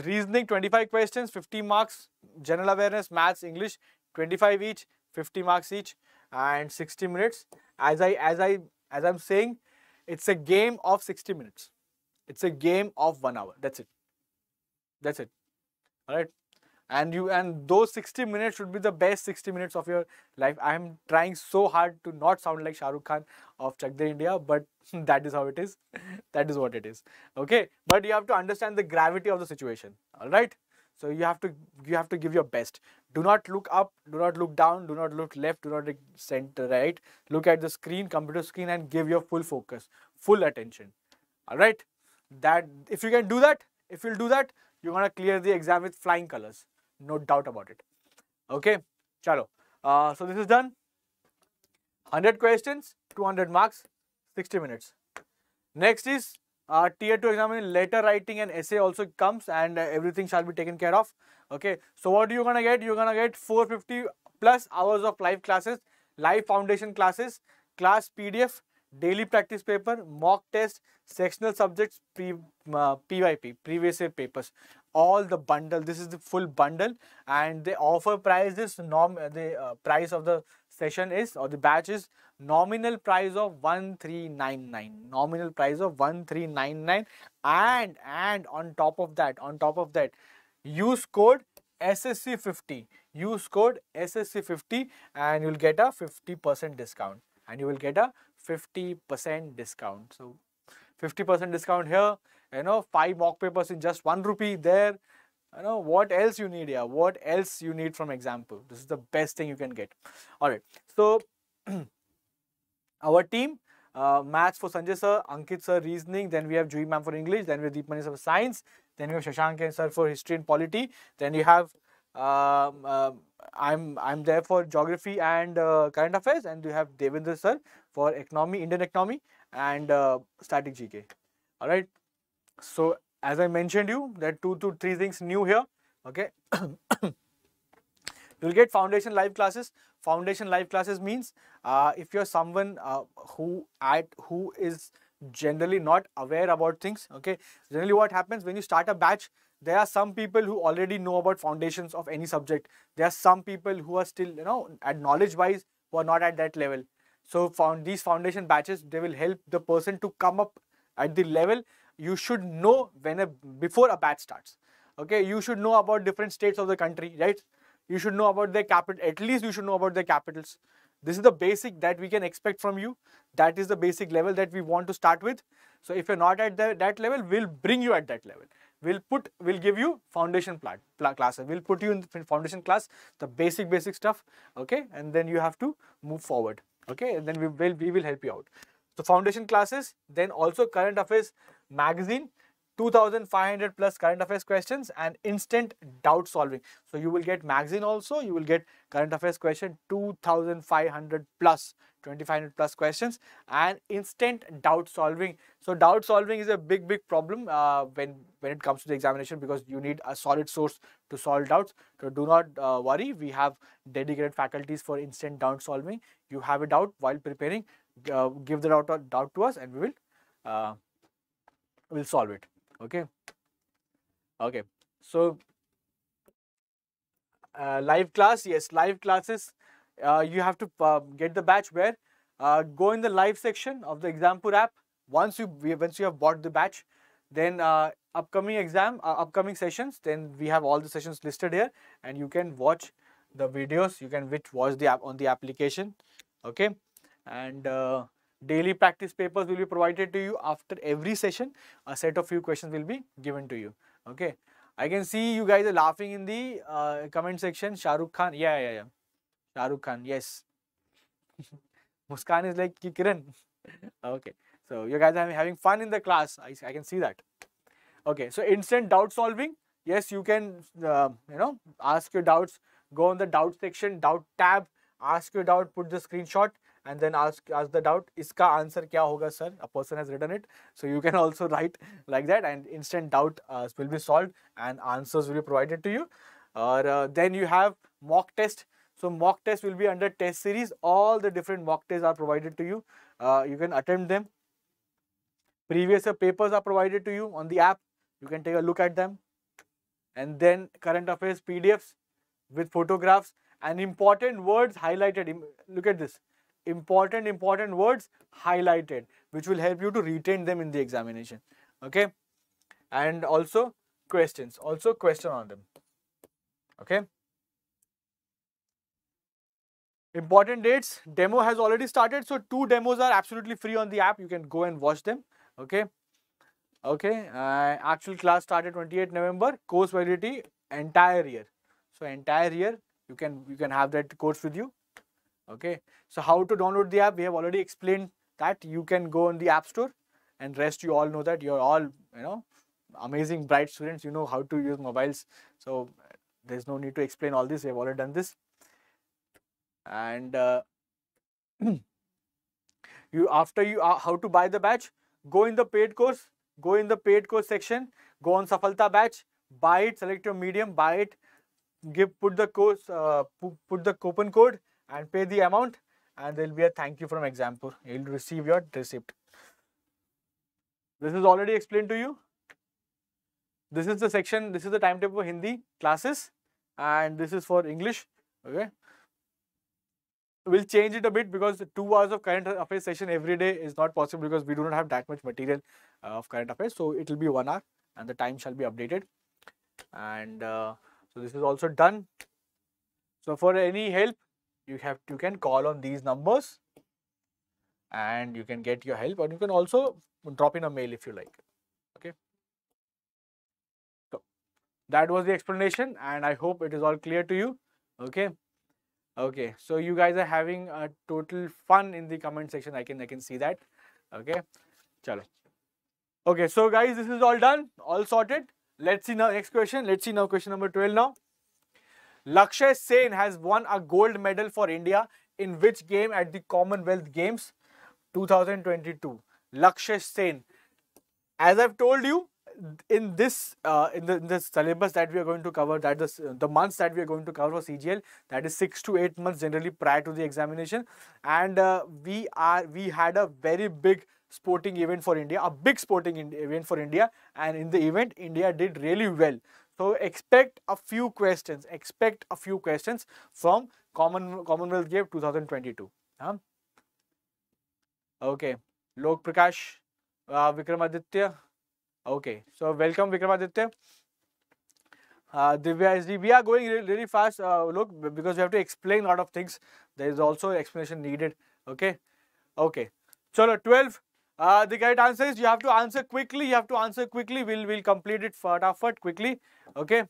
reasoning 25 questions 50 marks general awareness maths english 25 each 50 marks each and 60 minutes. As i as i as i'm saying it's a game of 60 minutes. It's a game of 1 hour. That's it. That's it. All right and you and those 60 minutes should be the best 60 minutes of your life. I am trying so hard to not sound like shahrukh khan of chak de india but that is how it is. That is what it is. Okay? But you have to understand the gravity of the situation. All right? So you have to you have to give your best. Do not look up do not look down do not look left do not look center right? Look at the screen computer screen and give your full focus full attention. All right? That if you can do that if you'll do that you're going to clear the exam with flying colors no doubt about it okay chalo uh, so this is done 100 questions 200 marks 60 minutes. Next is uh, tier 2 exam letter writing and essay also comes and uh, everything shall be taken care of. Okay, so what are you gonna get? You're gonna get 450 plus hours of live classes, live foundation classes, class PDF, daily practice paper, mock test, sectional subjects, pre, uh, PYP, previous papers, all the bundle. This is the full bundle and the offer price is norm. The uh, price of the session is or the batch is nominal price of 1399 nominal price of 1399 and and on top of that on top of that use code ssc50 use code ssc50 and you'll get a 50% discount and you will get a 50% discount so 50% discount here you know five mock papers in just one rupee there. You know what else you need here what else you need from Exampur? This is the best thing you can get. All right. So our team uh, maths for Sanjay sir, Ankit sir reasoning, then we have Jui ma'am for English, then we have Deepmani sir for science, then we have Shashank sir for history and polity, then you have um, uh, I'm I'm there for geography and uh, current affairs, and you have Devendra sir for economy, Indian economy and uh, static GK. All right. So as I mentioned you, are two to three things new here. Okay. You'll get foundation live classes. Foundation live classes means uh, if you're someone uh, who at who is generally not aware about things. Okay, generally what happens when you start a batch, there are some people who already know about foundations of any subject. There are some people who are still you know at knowledge wise who are not at that level. So found these foundation batches they will help the person to come up at the level you should know when a before a batch starts. Okay, you should know about different states of the country, right? you should know about their capital, at least you should know about their capitals. This is the basic that we can expect from you. That is the basic level that we want to start with. So if you're not at the, that level, we'll bring you at that level. We'll put, we'll give you foundation plan, classes. We'll put you in the foundation class, the basic, basic stuff. Okay. And then you have to move forward. Okay. And then we will, we will help you out. So foundation classes, then also current affairs, magazine 2500 plus current affairs questions and instant doubt solving. So you will get magazine also you will get current affairs question 2500 plus 2500 plus questions and instant doubt solving. So doubt solving is a big big problem uh, when when it comes to the examination because you need a solid source to solve doubts. So do not uh, worry we have dedicated faculties for instant doubt solving. You have a doubt while preparing uh, give the doubt, doubt to us and we will will solve it okay? Okay so uh, live class yes live classes uh, you have to uh, get the batch where uh, go in the live section of the exampur app. Once you once you have bought the batch then uh, upcoming exam uh, upcoming sessions then we have all the sessions listed here and you can watch the videos. You can watch the app on the application okay? And Daily practice papers will be provided to you after every session. A set of few questions will be given to you. Okay. I can see you guys are laughing in the uh, comment section. Shahrukh Khan. Yeah, yeah, yeah. Shahrukh Khan. Yes. Muskan is like Kiran. okay. So you guys are having fun in the class. I, I can see that. Okay. So instant doubt solving. Yes, you can, uh, you know, ask your doubts. Go on the doubt section, doubt tab. Ask your doubt. Put the screenshot and then ask ask the doubt iska answer kya hoga sir? A person has written it so you can also write like that and instant doubt uh, will be solved and answers will be provided to you. Or uh, then you have mock test. So mock test will be under test series. All the different mock tests are provided to you. Uh, you can attempt them. Previous papers are provided to you on the app. You can take a look at them. And then current affairs pdfs with photographs and important words highlighted. Look at this important important words highlighted which will help you to retain them in the examination. Okay? And also questions also question on them. Okay? Important dates demo has already started so two demos are absolutely free on the app. You can go and watch them. Okay? Okay? Uh, actual class started 28 november course validity entire year. So entire year you can you can have that course with you okay. So how to download the app? We have already explained that you can go on the app store and rest you all know that you're all you know amazing bright students you know how to use mobiles. So there's no need to explain all this. We have already done this. And uh, you after you uh, how to buy the batch go in the paid course. Go in the paid course section. Go on safalta batch buy it select your medium buy it. Give put the course uh, put the coupon code and pay the amount and there will be a thank you from Exampur. You will receive your receipt. This is already explained to you. This is the section, this is the timetable for Hindi classes and this is for English. Okay. We'll change it a bit because two hours of current affairs session every day is not possible because we do not have that much material uh, of current affairs. So it will be one hour and the time shall be updated. And uh, so this is also done. So for any help, you have you can call on these numbers and you can get your help or you can also drop in a mail if you like okay? So that was the explanation and i hope it is all clear to you okay? Okay so you guys are having a total fun in the comment section. I can i can see that okay? Chalo. Okay so guys this is all done all sorted. Let's see now next question. Let's see now question number 12 now Lakshya Sen has won a gold medal for India in which game at the Commonwealth Games 2022? Lakshya Sen. As I've told you, in this uh, in the in syllabus that we are going to cover, that is the months that we are going to cover for CGL, that is six to eight months generally prior to the examination, and uh, we are we had a very big sporting event for India, a big sporting event for India, and in the event India did really well. So expect a few questions. Expect a few questions from Common Commonwealth Games 2022. Huh? Okay. Lok Prakash, uh, Vikramaditya. Okay. So welcome Vikramaditya. Uh, Divya. We are going really, really fast. Uh, look, because we have to explain a lot of things. There is also explanation needed. Okay. Okay. So 12. Uh, the correct answer is you have to answer quickly. You have to answer quickly. We'll we'll complete it fatafat quickly. Okay.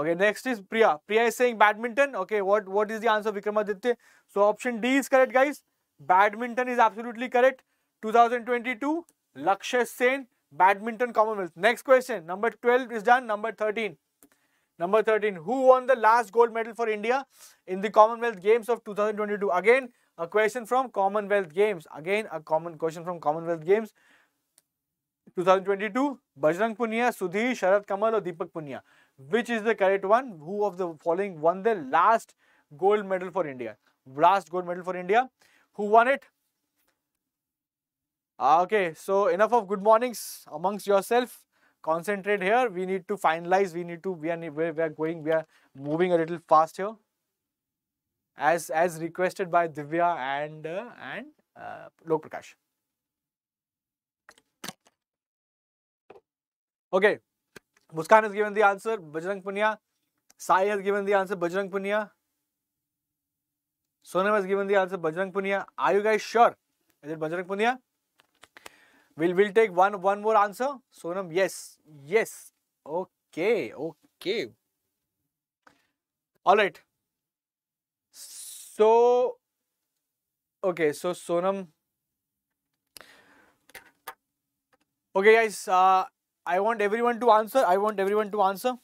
Okay. Next is Priya. Priya is saying badminton. Okay. What what is the answer, Vikramaditya? So option D is correct, guys. Badminton is absolutely correct. 2022. Lakshya Sen. Badminton Commonwealth. Next question. Number 12 is done. Number 13. Number 13. Who won the last gold medal for India in the Commonwealth Games of 2022? Again, a question from Commonwealth Games. Again, a common question from Commonwealth Games. 2022, Bajrang Punia, Sudhir, Sharath Kamal or Deepak Punia. Which is the correct one? Who of the following won the last gold medal for India? Last gold medal for India. Who won it? Ah, okay, so enough of good mornings amongst yourself. Concentrate here. We need to finalize. We need to. We are. We are going. We are moving a little fast here. As as requested by Divya and uh, and uh, Lok Prakash. Okay, Muskan has given the answer. Bajrang Punia. Sai has given the answer. Bajrang Punia. Sonam has given the answer. Bajrang Punia. Are you guys sure? Is it Bajrang Punia? We'll we'll take one one more answer. Sonam, yes, yes. Okay, okay. All right. So, okay. So Sonam. Okay, guys. Uh, I want everyone to answer. I want everyone to answer.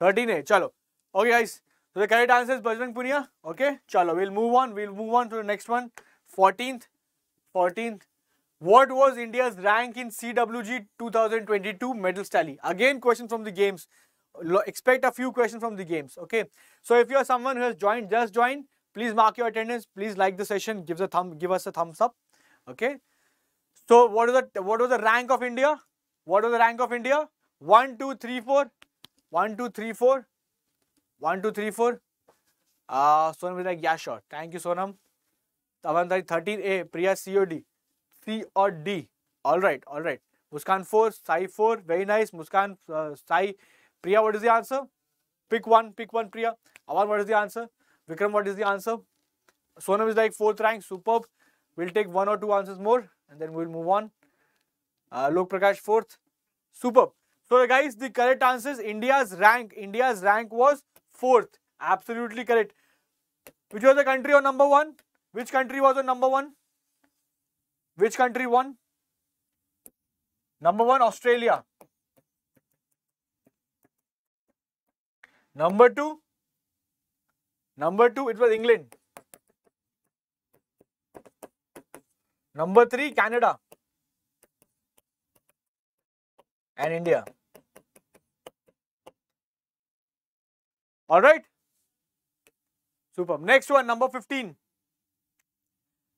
13 है चलो okay guys so the correct answer is Bajrang Punia okay chalo we'll move on we'll move on to the next one 14th 14th what was India's rank in CWG 2022 medals tally again question from the games expect a few questions from the games okay so if you are someone who has joined just joined please mark your attendance please like the session give a thumb give us a thumbs up okay so what is the what was the rank of India? What was the rank of India? One, two, three, four. One, two, three, four. One, two, three, four. Uh, Sonam is like, yeah, sure. Thank you, Sonam. Tavandari 13A, Priya COD. C or D. All right, all right. Muskan 4, Sai 4. Very nice. Muskan, uh, Sai. Priya, what is the answer? Pick one, pick one, Priya. Awan, what is the answer? Vikram, what is the answer? Sonam is like fourth rank. Superb. We'll take one or two answers more and then we'll move on. Uh, Lok Prakash fourth. Superb. So guys, the correct answer is India's rank. India's rank was fourth. Absolutely correct. Which was the country on number one? Which country was on number one? Which country won? Number one, Australia. Number two, number two, it was England. Number three, Canada and India. All right. Super. Next one, number 15.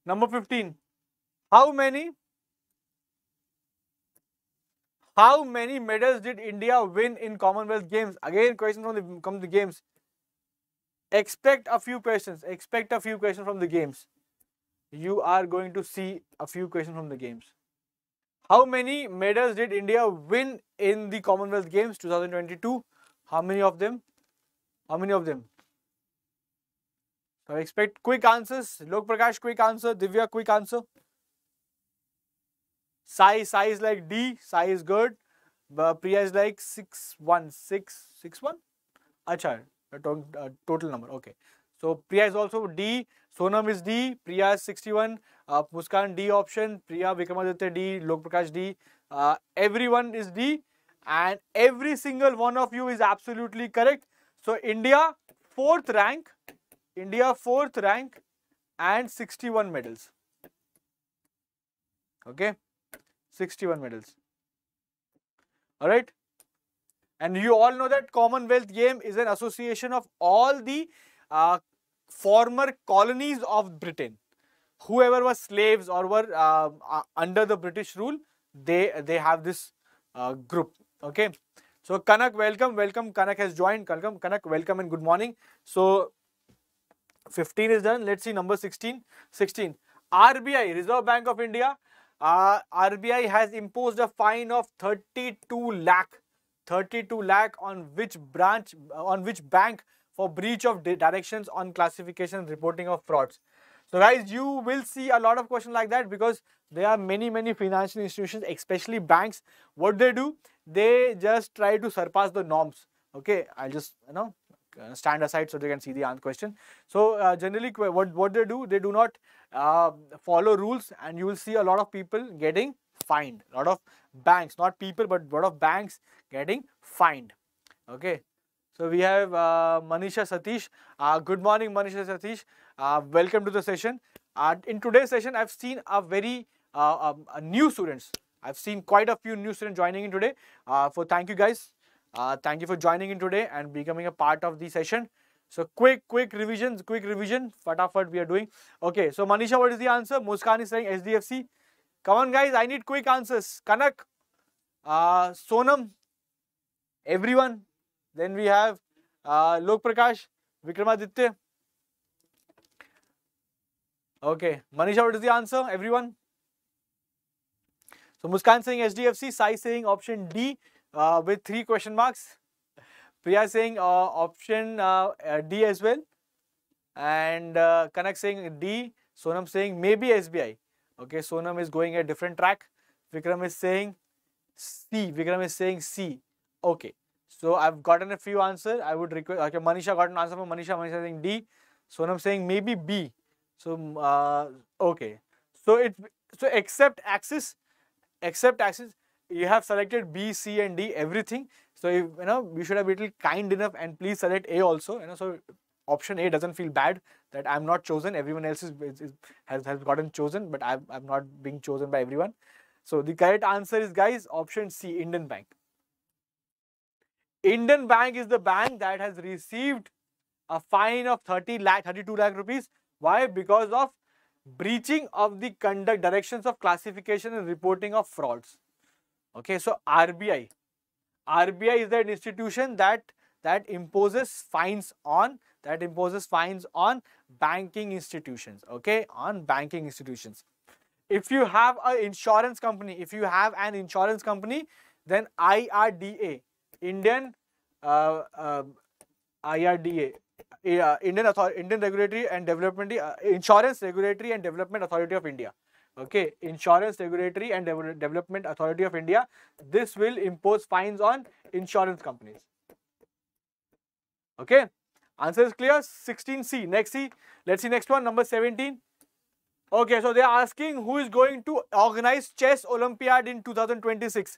Number 15. How many? How many medals did India win in Commonwealth Games? Again, question from the, from the games. Expect a few questions. Expect a few questions from the games you are going to see a few questions from the games. How many medals did India win in the Commonwealth Games 2022? How many of them? How many of them? So expect quick answers. Lok Prakash, quick answer. Divya, quick answer. Sai, Sai is like D. Sai is good. But Priya is like 6, 1, 6, 6, 1? Acha, total number. Okay. So Priya is also D. Sonam is D, Priya is 61, uh, Muskan D option, Priya Vikramaditya D, Lok Prakash D. Uh, everyone is D and every single one of you is absolutely correct. So India fourth rank, India fourth rank and 61 medals. Okay, 61 medals. All right. And you all know that Commonwealth game is an association of all the uh, former colonies of Britain. Whoever was slaves or were uh, uh, under the British rule, they they have this uh, group. Okay. So Kanak, welcome, welcome. Kanak has joined. Welcome, Kanak, welcome and good morning. So 15 is done. Let's see number 16. 16. RBI, Reserve Bank of India. Uh, RBI has imposed a fine of 32 lakh 32 lakh on which branch on which bank for breach of directions on classification reporting of frauds. So guys, you will see a lot of questions like that because there are many, many financial institutions, especially banks. What they do, they just try to surpass the norms. Okay, I'll just, you know, stand aside so they can see the question. So uh, generally, what what they do, they do not uh, follow rules, and you will see a lot of people getting fined. A lot of banks, not people, but a lot of banks getting fined. Okay. So we have uh, Manisha Satish. Uh, good morning, Manisha Satish. Uh, welcome to the session. Uh, in today's session, I've seen a very uh, um, new students. I've seen quite a few new students joining in today. Uh, for thank you guys. Thank you for joining in today and becoming a part of the session. So quick, quick revisions, quick revision. Fatafat we are doing. Okay, so Manisha, what is the answer? Muskan is saying HDFC. Come on guys, I need quick answers. Kanak, Sonam, everyone, then we have uh, Lok Prakash, Vikramaditya. Okay, Manisha, what is the answer, everyone? So Muskan saying HDFC, Sai saying option D uh, with three question marks. Priya saying uh, option uh, uh D as well. And uh, Kanak saying D. Sonam saying maybe SBI. Okay, Sonam is going a different track. Vikram is saying C. Vikram is saying C. Okay. So I've gotten a few answers. I would request. Okay, Manisha got an answer from Manisha. Manisha saying D. Sonam saying maybe B. So uh, okay. So it so except axis, except axis, you have selected B, C, and D everything. So if, you know you should have been kind enough and please select A also. You know so option A doesn't feel bad that I'm not chosen. Everyone else is, is, is has has gotten chosen, but I'm I'm not being chosen by everyone. So the correct answer is guys option C, Indian Bank. Indian Bank is the bank that has received a fine of 30 lakh, 32 lakh rupees. Why? Because of breaching of the conduct directions of classification and reporting of frauds. Okay, so RBI. RBI is that institution that that imposes fines on that imposes fines on banking institutions. Okay, on banking institutions. If you have an insurance company, if you have an insurance company, then IRDA Indian uh, uh, IRDA, uh, Indian Indian Regulatory and Development, uh, Insurance Regulatory and Development Authority of India. Okay, Insurance Regulatory and De Development Authority of India. This will impose fines on insurance companies. Okay, answer is clear. 16C. Next C. Let's see next one. Number 17. Okay, so they are asking who is going to organize chess Olympiad in 2026.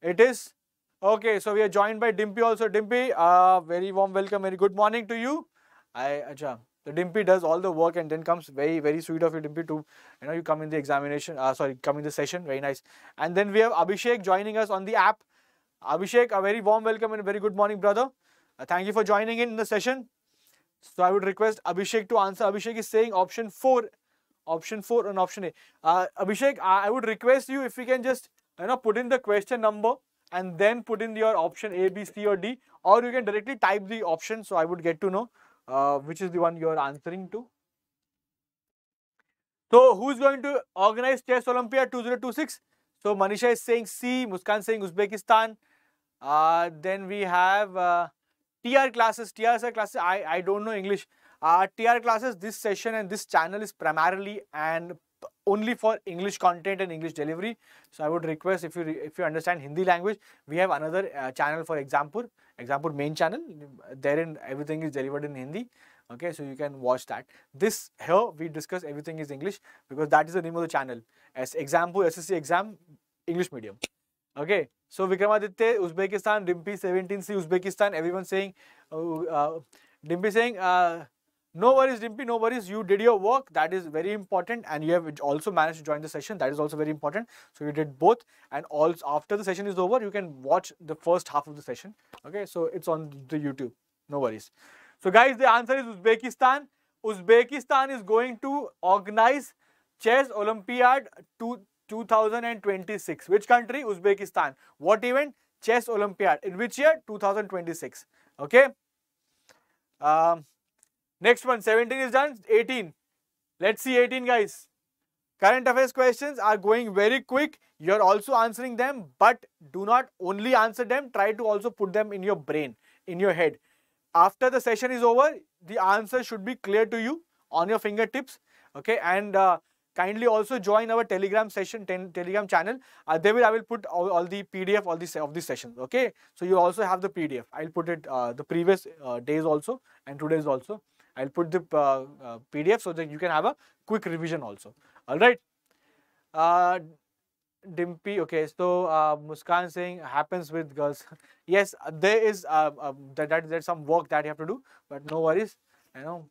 It is Okay, so we are joined by Dimpy also. Dimpy, uh, very warm welcome, very good morning to you. I, acha, the Dimpy does all the work and then comes very, very sweet of you, Dimpy, to, you know, you come in the examination, uh, sorry, come in the session, very nice. And then we have Abhishek joining us on the app. Abhishek, a very warm welcome and a very good morning, brother. Uh, thank you for joining in the session. So I would request Abhishek to answer. Abhishek is saying option 4, option 4 and option A. Uh, Abhishek, I would request you if you can just, you know, put in the question number and then put in your option A, B, C or D or you can directly type the option so I would get to know uh, which is the one you are answering to. So who is going to organize Chess Olympiad 2026? So Manisha is saying C, Muskan saying Uzbekistan. Uh, then we have uh, TR classes, TR classes, I, I don't know English. Uh, TR classes, this session and this channel is primarily and only for English content and English delivery. So I would request if you if you understand Hindi language, we have another uh, channel for Exampur, Exampur main channel. Therein everything is delivered in Hindi. Okay, so you can watch that. This here we discuss everything is English because that is the name of the channel. As Exampur SSC exam English medium. Okay, so Vikramaditya, Uzbekistan, Dimpy 17C, Uzbekistan. Everyone saying, uh, uh, Dimpy saying. Uh, no worries, Dimpy, no worries. You did your work. That is very important. And you have also managed to join the session. That is also very important. So you did both. And also after the session is over, you can watch the first half of the session. Okay, so it's on the YouTube. No worries. So guys, the answer is Uzbekistan. Uzbekistan is going to organize Chess Olympiad to 2026. Which country? Uzbekistan. What event? Chess Olympiad. In which year? 2026. Okay. Um, Next one, 17 is done. 18. Let's see 18 guys. Current affairs questions are going very quick. You're also answering them, but do not only answer them. Try to also put them in your brain, in your head. After the session is over, the answer should be clear to you on your fingertips. Okay, and uh, kindly also join our telegram session telegram channel uh, there i will put all, all the pdf all these of these sessions okay so you also have the pdf i'll put it uh, the previous uh, days also and today's also i'll put the uh, uh, pdf so that you can have a quick revision also all right uh, Dimpy, okay, so uh, Muskan saying happens with girls. yes, there is uh, uh, that, that there's some work that you have to do, but no worries. I know.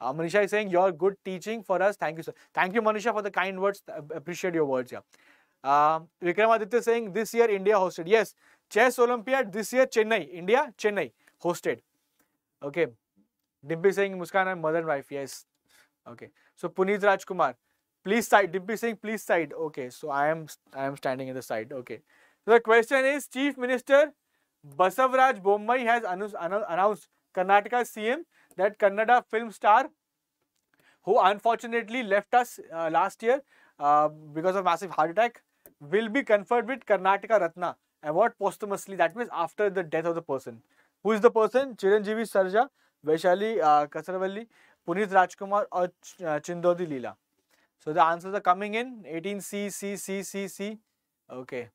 Uh, Manisha is saying you're good teaching for us. Thank you, sir. Thank you, Manisha, for the kind words. Appreciate your words. Yeah. Uh, Vikramaditya saying this year India hosted. Yes, chess Olympiad this year Chennai, India, Chennai hosted. Okay. Dimpy saying Muskan and mother and wife. Yes. Okay. So Puneet Rajkumar please side dimpy saying please side okay so i am i am standing in the side okay so the question is chief minister basavaraj bommai has announced karnataka cm that kannada film star who unfortunately left us uh, last year uh, because of massive heart attack will be conferred with karnataka ratna award posthumously that means after the death of the person who is the person chiranjeevi sarja uh, kasarvalli puneet rajkumar or chindodi leela so the answers are coming in 18C, C, C, C, C. Okay,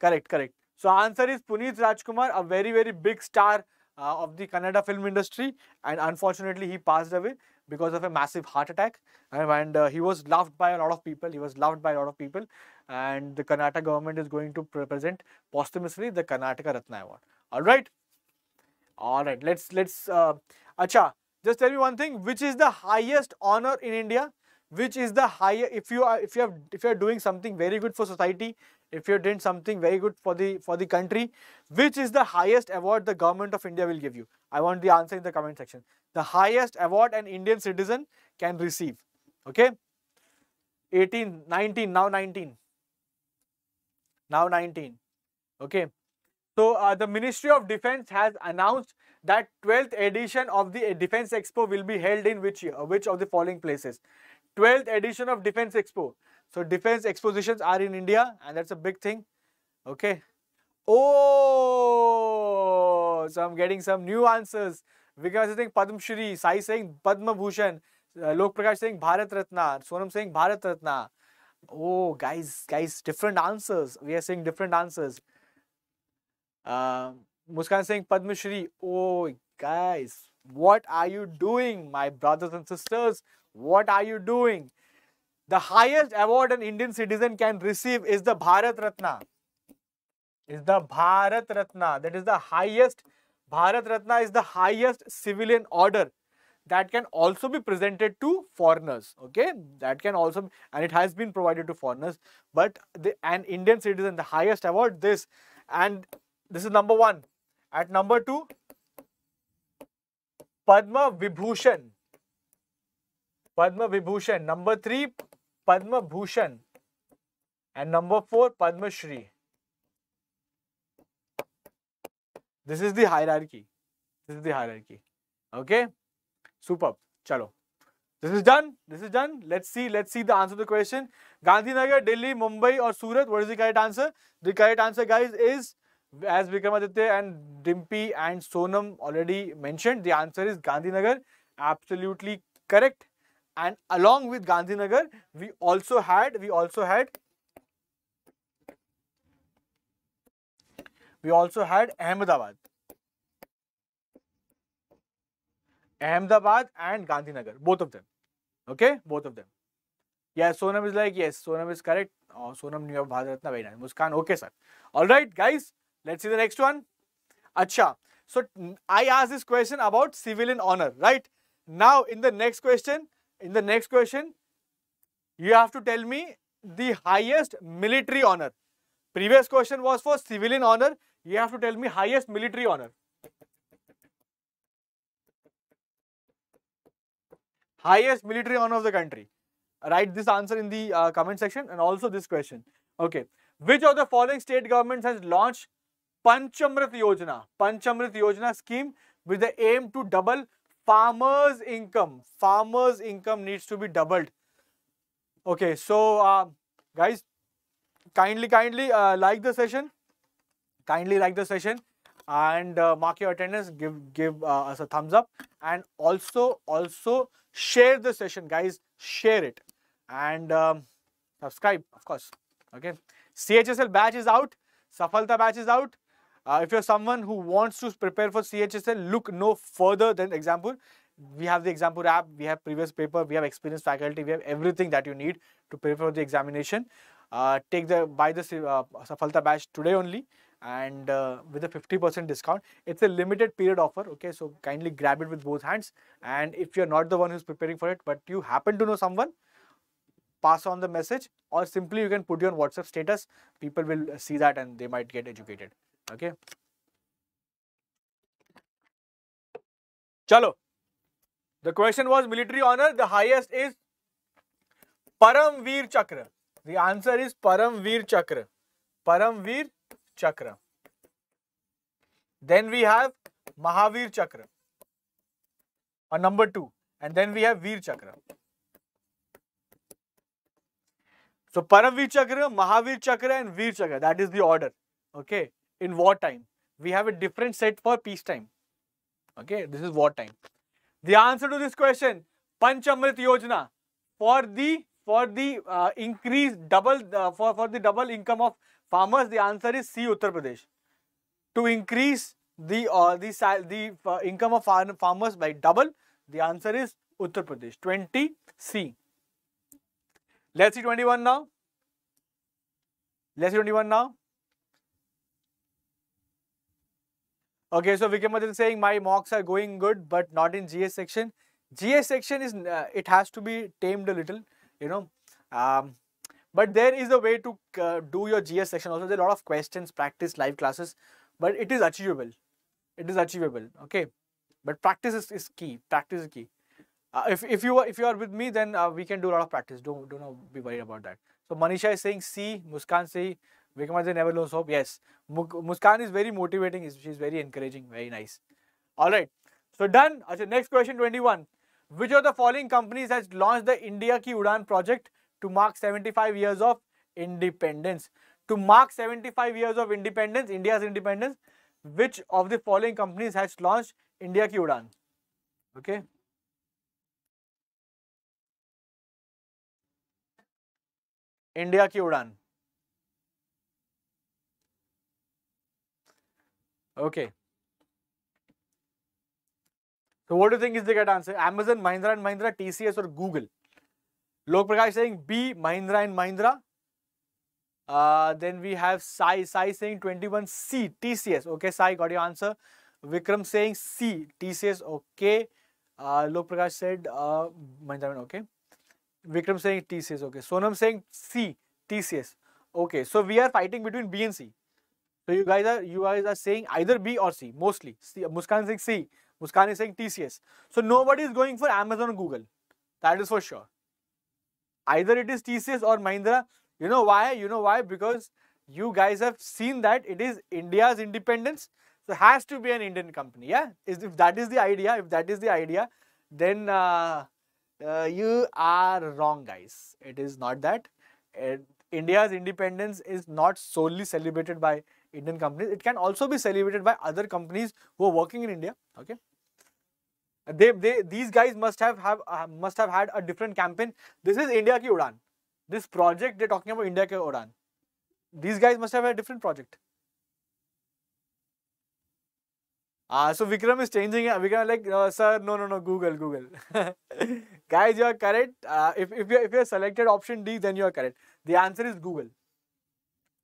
correct, correct. So answer is Puneet Rajkumar, a very, very big star uh, of the Kannada film industry and unfortunately he passed away because of a massive heart attack and uh, he was loved by a lot of people. He was loved by a lot of people and the Karnataka government is going to present posthumously the Karnataka Ratna Award. Alright? Alright, let's, let's, uh, Acha, just tell me one thing, which is the highest honor in India? which is the higher if you are if you have if you are doing something very good for society if you're doing something very good for the for the country which is the highest award the government of india will give you? I want the answer in the comment section. The highest award an indian citizen can receive okay? 18 19 now 19 now 19 okay so uh, the ministry of defense has announced that 12th edition of the defense expo will be held in which year which of the following places 12th edition of Defense Expo. So defense expositions are in India and that's a big thing. Okay. Oh, so I'm getting some new answers. Vikas saying Padma Shri, Sai saying Padma Bhushan, uh, Lok Prakash saying Bharat Ratna, Sonam saying Bharat Ratna. Oh, guys, guys, different answers. We are saying different answers. Uh, Muskan saying Padma Shri. Oh, guys, what are you doing, my brothers and sisters? What are you doing? The highest award an Indian citizen can receive is the Bharat Ratna. Is the Bharat Ratna. That is the highest. Bharat Ratna is the highest civilian order that can also be presented to foreigners. Okay, that can also be, and it has been provided to foreigners. But the, an Indian citizen, the highest award, this and this is number one. At number two, Padma Vibhushan. Padma Vibhushan. Number three, Padma Bhushan. And number four, Padma Shri. This is the hierarchy. This is the hierarchy. Okay? Superb. Chalo. This is done. This is done. Let's see. Let's see the answer to the question. Gandhinagar, Delhi, Mumbai or Surat. What is the correct answer? The correct answer, guys, is as Vikramaditya and Dimpy and Sonam already mentioned, the answer is Gandhinagar. Absolutely correct. And along with Gandhinagar we also had we also had we also had Ahmedabad. Ahmedabad and Gandhinagar both of them. Okay? Both of them. Yeah Sonam is like yes Sonam is correct. Oh, Sonam knew of Bharatna very nice Muskan okay sir. All right guys let's see the next one Acha so I asked this question about civilian honor right now in the next question in the next question, you have to tell me the highest military honor. Previous question was for civilian honor. You have to tell me highest military honor. Highest military honor of the country. Write this answer in the uh, comment section and also this question. Okay. Which of the following state governments has launched Panchamrit Yojana? Panchamrit Yojana scheme with the aim to double farmers income farmers income needs to be doubled okay so uh, guys kindly kindly uh, like the session kindly like the session and uh, mark your attendance give give uh, us a thumbs up and also also share the session guys share it and um, subscribe, of course. Okay. CHSL batch is out. Safalta batch is out. Uh, if you're someone who wants to prepare for CHSL, look no further than Exampur. We have the Exampur app, we have previous paper, we have experienced faculty, we have everything that you need to prepare for the examination. Uh, take the buy the uh, Safalta batch today only and uh, with a 50% discount. It's a limited period offer, okay? So kindly grab it with both hands. And if you're not the one who's preparing for it, but you happen to know someone, pass on the message or simply you can put your WhatsApp status. People will see that and they might get educated, okay? Chalo. The question was military honor. The highest is Paramveer Chakra. The answer is Paramveer Chakra. Paramveer Chakra. Then we have Mahavir Chakra, or number two, and then we have Veer Chakra. So Paramveer Chakra, Mahavir Chakra, and Veer Chakra. That is the order. Okay. In wartime, we have a different set for peacetime. Okay. This is wartime. The answer to this question, Panchamrit Yojana, for the for the uh, increase double uh, for for the double income of farmers, the answer is C, Uttar Pradesh. To increase the uh, the the uh, income of farmers by double, the answer is Uttar Pradesh. 20 C. Let's see 21 now. Let's see 21 now. Okay, so Vikramaditya is saying my mocks are going good, but not in GS section. GS section is uh, it has to be tamed a little, you know. Um, but there is a way to uh, do your GS section also. There are a lot of questions, practice, live classes, but it is achievable. It is achievable, okay? But practice is, is key. Practice is key. Uh, if, if you are if you are with me, then uh, we can do a lot of practice. Don't do not be worried about that. So Manisha is saying C, Muskan say Vikramaditya never lose hope. Yes, Muskan is very motivating. She is very encouraging. Very nice. All right. So done. Okay, next question 21. Which of the following companies has launched the India Ki Udan project to mark 75 years of independence. To mark 75 years of independence, India's independence, which of the following companies has launched India Ki Udan? Okay. India Ki Udan. Okay. So what do you think is the correct answer? Amazon, Mahindra and Mahindra, TCS or Google? Lok Prakash saying B, Mahindra and Mahindra. Uh, then we have Sai, Sai saying 21C, TCS. Okay, Sai, got your answer. Vikram saying C, TCS. Okay. Uh, Lok Prakash said uh, Mahindra, okay. Vikram saying TCS. Okay. Sonam saying C, TCS. Okay. So we are fighting between B and C. So you guys are you guys are saying either B or C mostly. Muskan saying C, Muskan is saying TCS. So nobody is going for Amazon or Google. That is for sure. Either it is TCS or Mahindra. You know why? You know why? Because you guys have seen that it is India's independence. So has to be an Indian company. Yeah. If that is the idea, if that is the idea, then uh, uh, you are wrong, guys. It is not that. It, India's independence is not solely celebrated by Indian companies. It can also be celebrated by other companies who are working in India. Okay. They, they, these guys must have, have uh, must have had a different campaign. This is India Ki Udan. This project they're talking about India Ki Udan. These guys must have had a different project. Uh, so Vikram is changing. Vikram like, uh, sir, no, no, no, Google, Google. guys, you are correct. Uh, if if you if you selected option D, then you are correct. The answer is Google.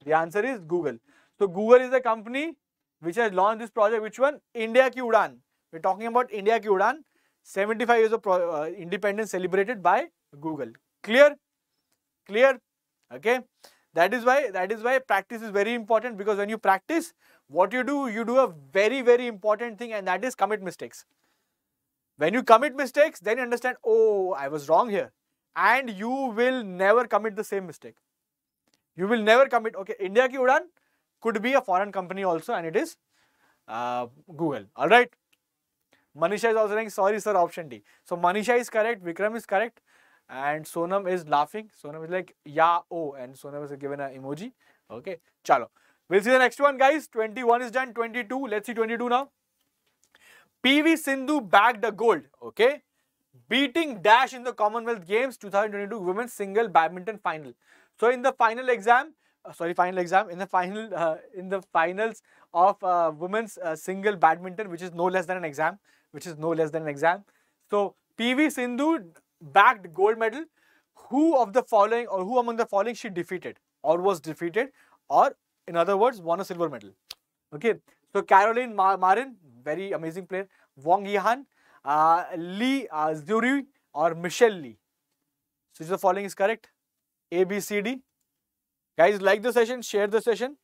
The answer is Google. So Google is a company which has launched this project. Which one? India Ki Udan. We're talking about India Ki Udan, 75 years of uh, independence celebrated by Google. Clear? Clear? Okay. That is why that is why practice is very important because when you practice, what you do, you do a very very important thing, and that is commit mistakes. When you commit mistakes, then you understand. Oh, I was wrong here, and you will never commit the same mistake. You will never commit. Okay, India Ki Udan could be a foreign company also, and it is uh, Google. All right. Manisha is also saying, sorry sir, option D. So Manisha is correct, Vikram is correct and Sonam is laughing. Sonam is like, yeah, oh, and Sonam is given an emoji. Okay, chalo. We'll see the next one guys. 21 is done, 22. Let's see 22 now. PV Sindhu bagged a gold. Okay. beating Dash in the Commonwealth Games 2022 Women's Single Badminton Final. So in the final exam, sorry, final exam in the final uh, in the finals of uh, women's uh, single badminton, which is no less than an exam, which is no less than an exam. So PV Sindhu bagged gold medal. Who of the following or who among the following she defeated or was defeated or in other words won a silver medal? Okay, so Caroline Marin, very amazing player. Wang Yihan, uh, Lee uh, Zuri or Michelle Lee. So the following is correct. A, B, C, D. Guys, like the session, share the session.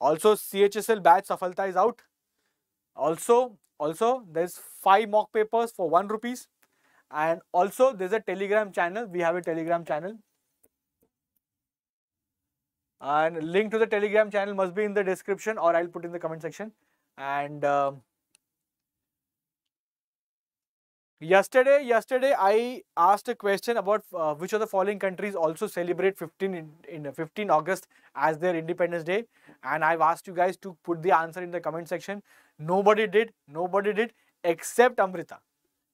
Also, CHSL batch Safalta is out. Also, also there's five mock papers for one rupees. And also there's a telegram channel. We have a telegram channel. And link to the telegram channel must be in the description or I'll put in the comment section. And uh, Yesterday, yesterday I asked a question about uh, which of the following countries also celebrate 15 in, in 15 August as their Independence Day, and I've asked you guys to put the answer in the comment section. Nobody did, nobody did except Amrita.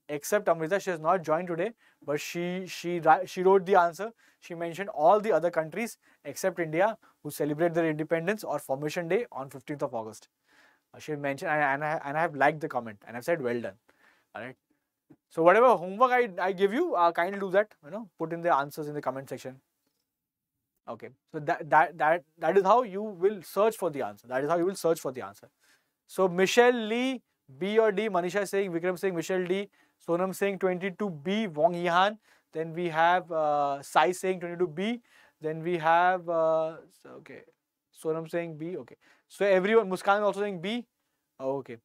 Except Amrita, she has not joined today, but she she she wrote the answer. She mentioned all the other countries except India who celebrate their independence or Formation Day on 15th of August. She mentioned, and, and I and I have liked the comment, and I've said well done. All right. So whatever homework I, I give you, uh, kindly do that. You know, put in the answers in the comment section. Okay, so that that that that is how you will search for the answer. That is how you will search for the answer. So Michelle Lee, B or D. Manisha saying, Vikram saying Michelle D. Sonam saying 22B. Wang Yihan. Then we have uh, Sai saying 22B. Then we have uh, okay. Sonam saying B. Okay. So everyone, Muskan also saying B. Oh, okay.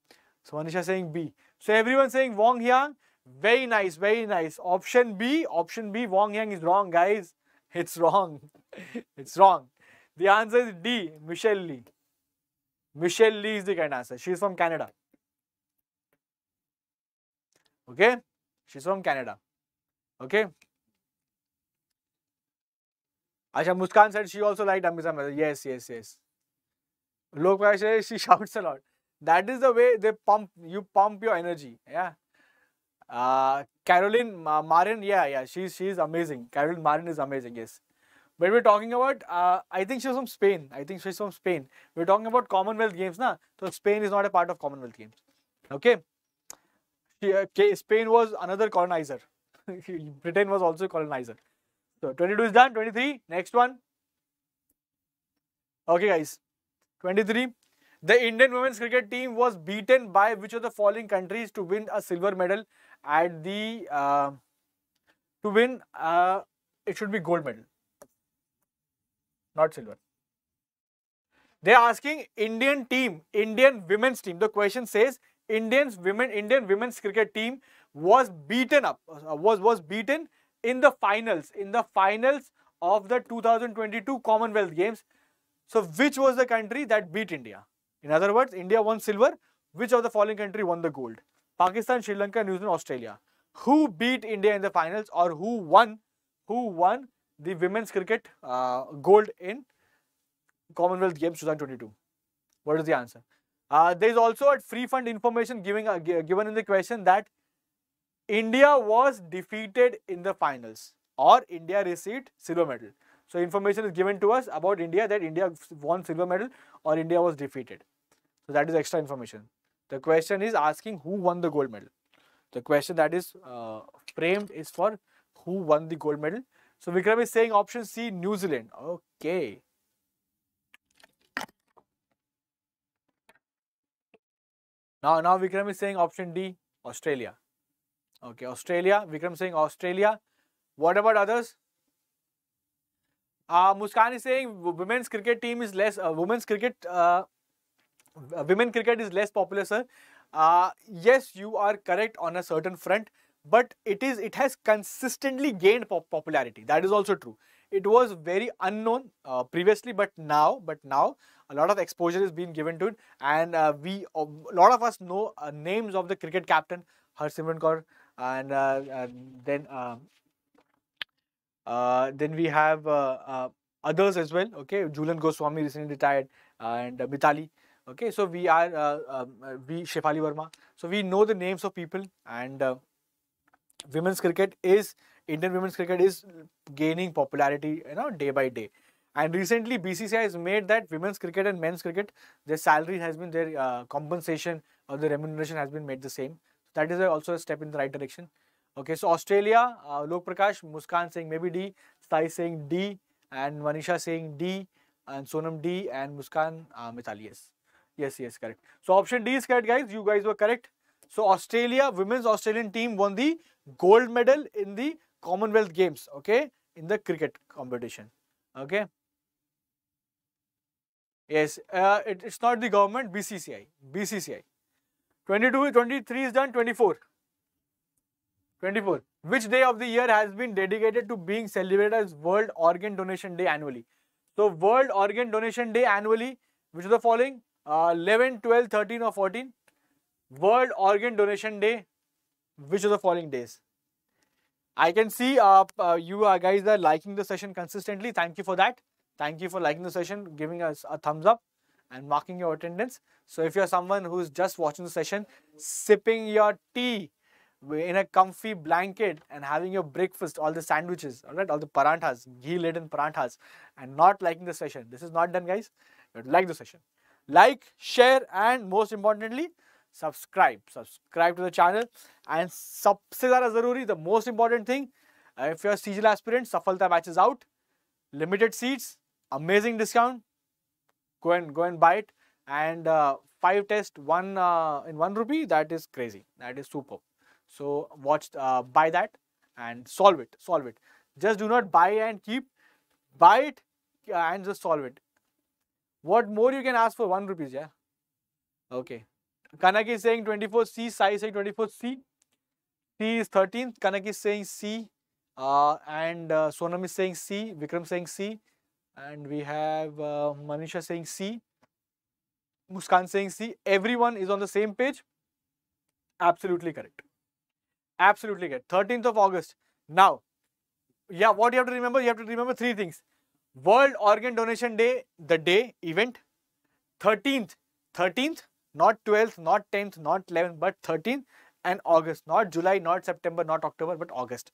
So Manisha saying B. So everyone saying Wong Yang. Very nice, very nice. Option B, option B, Wong Yang is wrong, guys. It's wrong. it's wrong. The answer is D, Michelle Lee. Michelle Lee is the correct answer. She's from Canada. Okay? She's from Canada. Okay? Asha Muskan said she also liked Amrita Yes, yes, yes. Lokpal says she shouts a lot. That is the way they pump, you pump your energy. Yeah. Uh, Caroline Marin, yeah, yeah, she's she's amazing. Caroline Marin is amazing, yes. But we're talking about, uh, I think she's from Spain. I think she's from Spain. We're talking about Commonwealth Games, na? So Spain is not a part of Commonwealth Games. Okay. She, uh, Spain was another colonizer. Britain was also colonizer. So 22 is done. 23. Next one. Okay, guys. 23. The Indian women's cricket team was beaten by which of the following countries to win a silver medal at the uh, to win uh, it should be gold medal not silver. They're asking indian team indian women's team. The question says indians women indian women's cricket team was beaten up uh, was was beaten in the finals in the finals of the 2022 commonwealth games. So which was the country that beat india in other words india won silver which of the following country won the gold Pakistan, Sri Lanka, New Zealand, Australia. Who beat India in the finals or who won? Who won the women's cricket uh, gold in Commonwealth Games 2022? What is the answer? Uh, there is also a free fund information giving uh, given in the question that India was defeated in the finals or India received silver medal. So information is given to us about India that India won silver medal or India was defeated. So that is extra information. The question is asking who won the gold medal. The question that is uh, framed is for who won the gold medal. So Vikram is saying option C, New Zealand. Okay. Now, now Vikram is saying option D, Australia. Okay, Australia. Vikram saying Australia. What about others? Uh, Muskan is saying women's cricket team is less. Uh, women's cricket uh, women cricket is less popular, sir. Uh, yes, you are correct on a certain front, but it is it has consistently gained pop popularity. That is also true. It was very unknown uh, previously, but now, but now a lot of exposure is being given to it, and uh, we a lot of us know uh, names of the cricket captain Harsimran Kaur, and, uh, and then um, then we have others as well. Okay, Jhulan Goswami recently retired, and Mithali. Okay, so we are uh, um, uh, we Shafali Verma. So we know the names of people and uh, women's cricket is Indian women's cricket is gaining popularity, you know, day by day. And recently, BCCI has made that women's cricket and men's cricket, their salary has been their uh, compensation or the remuneration has been made the same. That is also a step in the right direction. Okay, so Australia, uh, Lok Prakash, Muskan saying maybe D, Sai saying D, and Manisha saying D, and Sonam D, and Muskan uh, Mithali yes. Yes, yes, correct. So option D is correct, guys. You guys were correct. So Australia, women's Australian team won the gold medal in the Commonwealth Games, okay, in the cricket competition, okay. Yes, uh, it, it's not the government, BCCI, BCCI. 22, 23 is done, 24. 24. Which day of the year has been dedicated to being celebrated as World Organ Donation Day annually? So, World Organ Donation Day annually, which is the following? Uh, 11, 12, 13 or 14? World Organ Donation Day, which are the following days? I can see uh, uh, you uh, guys are liking the session consistently. Thank you for that. Thank you for liking the session, giving us a thumbs up and marking your attendance. So if you're someone who's just watching the session, sipping your tea in a comfy blanket and having your breakfast, all the sandwiches, all right, all the paranthas, ghee-laden paranthas, and not liking the session. This is not done, guys. You like the session Like, share, and most importantly, subscribe. Subscribe to the channel. And सबसे ज़्यादा ज़रूरी, the most important thing, uh, if you're a CGL aspirant, Safalta batch is out. Limited seats, amazing discount. Go and go and buy it. And uh, five test one uh, in one rupee. That is crazy. That is super. So watch, uh, buy that and solve it. Solve it. Just do not buy and keep. Buy it and just solve it. What more you can ask for one rupees? Yeah. Okay. Kanak is saying 24C, Sai is saying 24C. C is 13th, Kanak is saying C, uh, and uh, Sonam is saying C, Vikram saying C, and we have uh, Manisha saying C, Muskan saying C. Everyone is on the same page. Absolutely correct. Absolutely correct. 13th of August. Now, yeah, what you have to remember? You have to remember three things. World Organ Donation Day, the day, event. 13th, 13th, not 12th, not 10th, not 11th, but 13th and August. Not July, not September, not October, but August.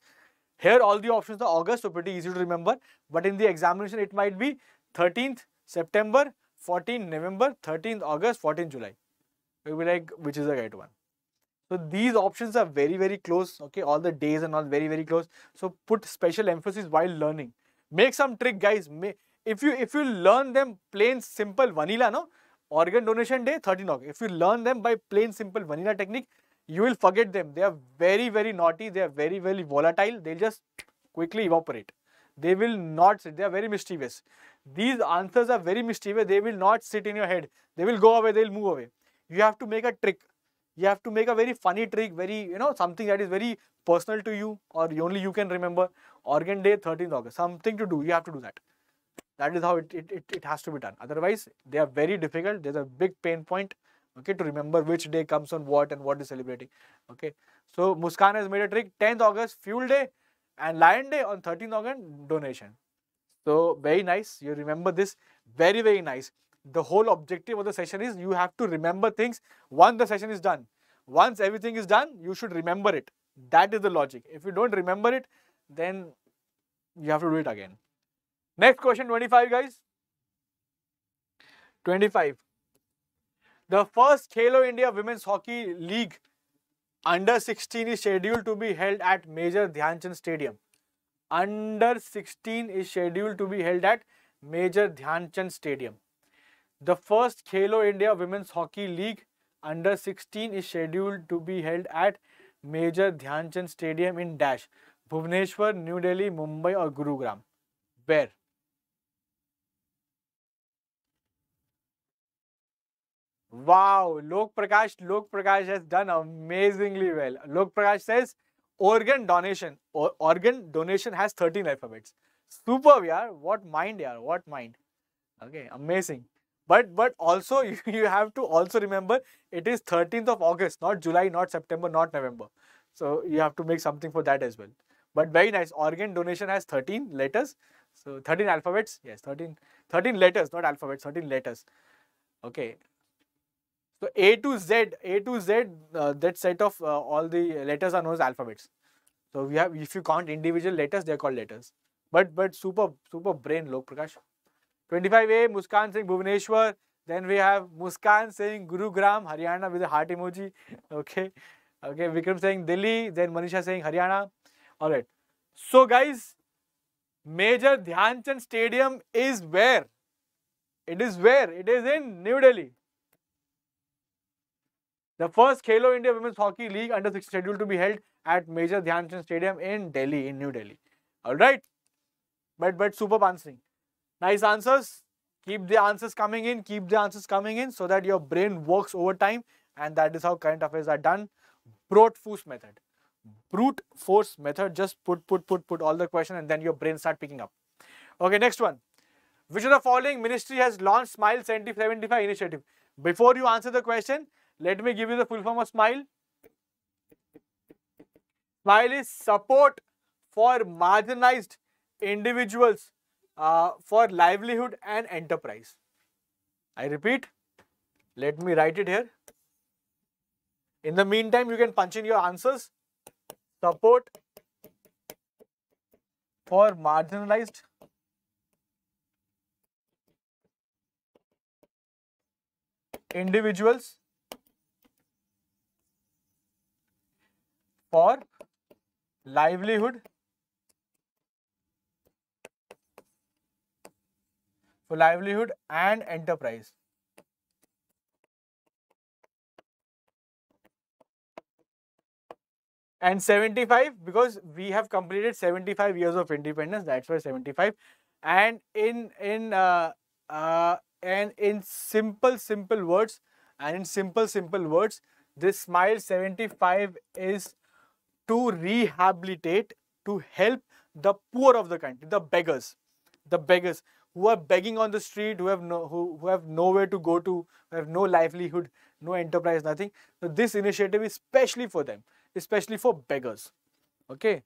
Here all the options are August, so pretty easy to remember. But in the examination, it might be 13th September, 14th November, 13th August, 14th July. You'll be like, which is the right one? So these options are very, very close. Okay, all the days and all very, very close. So put special emphasis while learning. Make some trick, guys. If you if you learn them plain simple vanilla, no, organ donation day 13 August. If you learn them by plain simple vanilla technique, you will forget them. They are very, very naughty. They are very, very volatile. They'll just quickly evaporate. They will not sit. They are very mischievous. These answers are very mischievous. They will not sit in your head. They will go away. They will move away. You have to make a trick. You have to make a very funny trick, very, you know, something that is very personal to you or only you can remember. Organ Day, 13th August. Something to do. You have to do that. That is how it, it, it, it has to be done. Otherwise, they are very difficult. There's a big pain point, okay, to remember which day comes on what and what is celebrating, okay. So, Muskan has made a trick, 10th August, Fuel Day and Lion Day on 13th August, donation. So, very nice. You remember this, very, very nice. The whole objective of the session is you have to remember things once the session is done. Once everything is done, you should remember it. That is the logic. If you don't remember it, then you have to do it again. Next question 25 guys. 25. The first Khelo India Women's Hockey League under 16 is scheduled to be held at Major Dhyanchand Stadium. Under 16 is scheduled to be held at Major Dhyanchand Stadium. The first Khelo India Women's Hockey League under 16 is scheduled to be held at Major Dhyanchand Stadium in Dash, Bhubaneswar, New Delhi, Mumbai or Gurugram. Where? Wow, Lok Prakash, Lok Prakash has done amazingly well. Lok Prakash says organ donation. Or, organ donation has 13 alphabets. Superb, yeah. What mind, yeah. What mind. Okay, amazing. But but also you, you have to also remember it is 13th of August, not July, not September, not November. So you have to make something for that as well. But very nice. Organ donation has 13 letters. So 13 alphabets. Yes, 13, 13 letters, not alphabets, 13 letters. Okay. So A to Z, A to Z, uh, that set of uh, all the letters are known as alphabets. So we have, if you count individual letters, they're called letters. But but super super brain, Lok Prakash. 25A, Muskan Singh Bhubaneswar. Then we have Muskan saying Gurugram, Haryana with a heart emoji. Okay. Okay. Vikram saying Delhi. Then Manisha saying Haryana. All right. So guys, Major Dhyanchand Stadium is where? It is where? It is in New Delhi. The first Khelo India Women's Hockey League under 6 scheduled to be held at Major Dhyanchand Stadium in Delhi, in New Delhi. All right. But but superb answering. Nice answers. Keep the answers coming in. Keep the answers coming in so that your brain works over time. And that is how current affairs are done. Brute force method. Brute force method. Just put, put, put, put all the question and then your brain start picking up. Okay, next one. Which of the following ministry has launched Smile 75 initiative? Before you answer the question, let me give you the full form of SMILE. SMILE is support for marginalized individuals uh, for livelihood and enterprise. I repeat, let me write it here. In the meantime, you can punch in your answers. Support for marginalized individuals for livelihood for livelihood and enterprise. And 75 because we have completed 75 years of independence. That's why 75. And in in uh, uh, and in simple simple words and in simple simple words, this smile 75 is to rehabilitate to help the poor of the country, the beggars, the beggars who are begging on the street, who have no, who, who have nowhere to go to, who have no livelihood, no enterprise, nothing. So this initiative is especially for them, especially for beggars. Okay,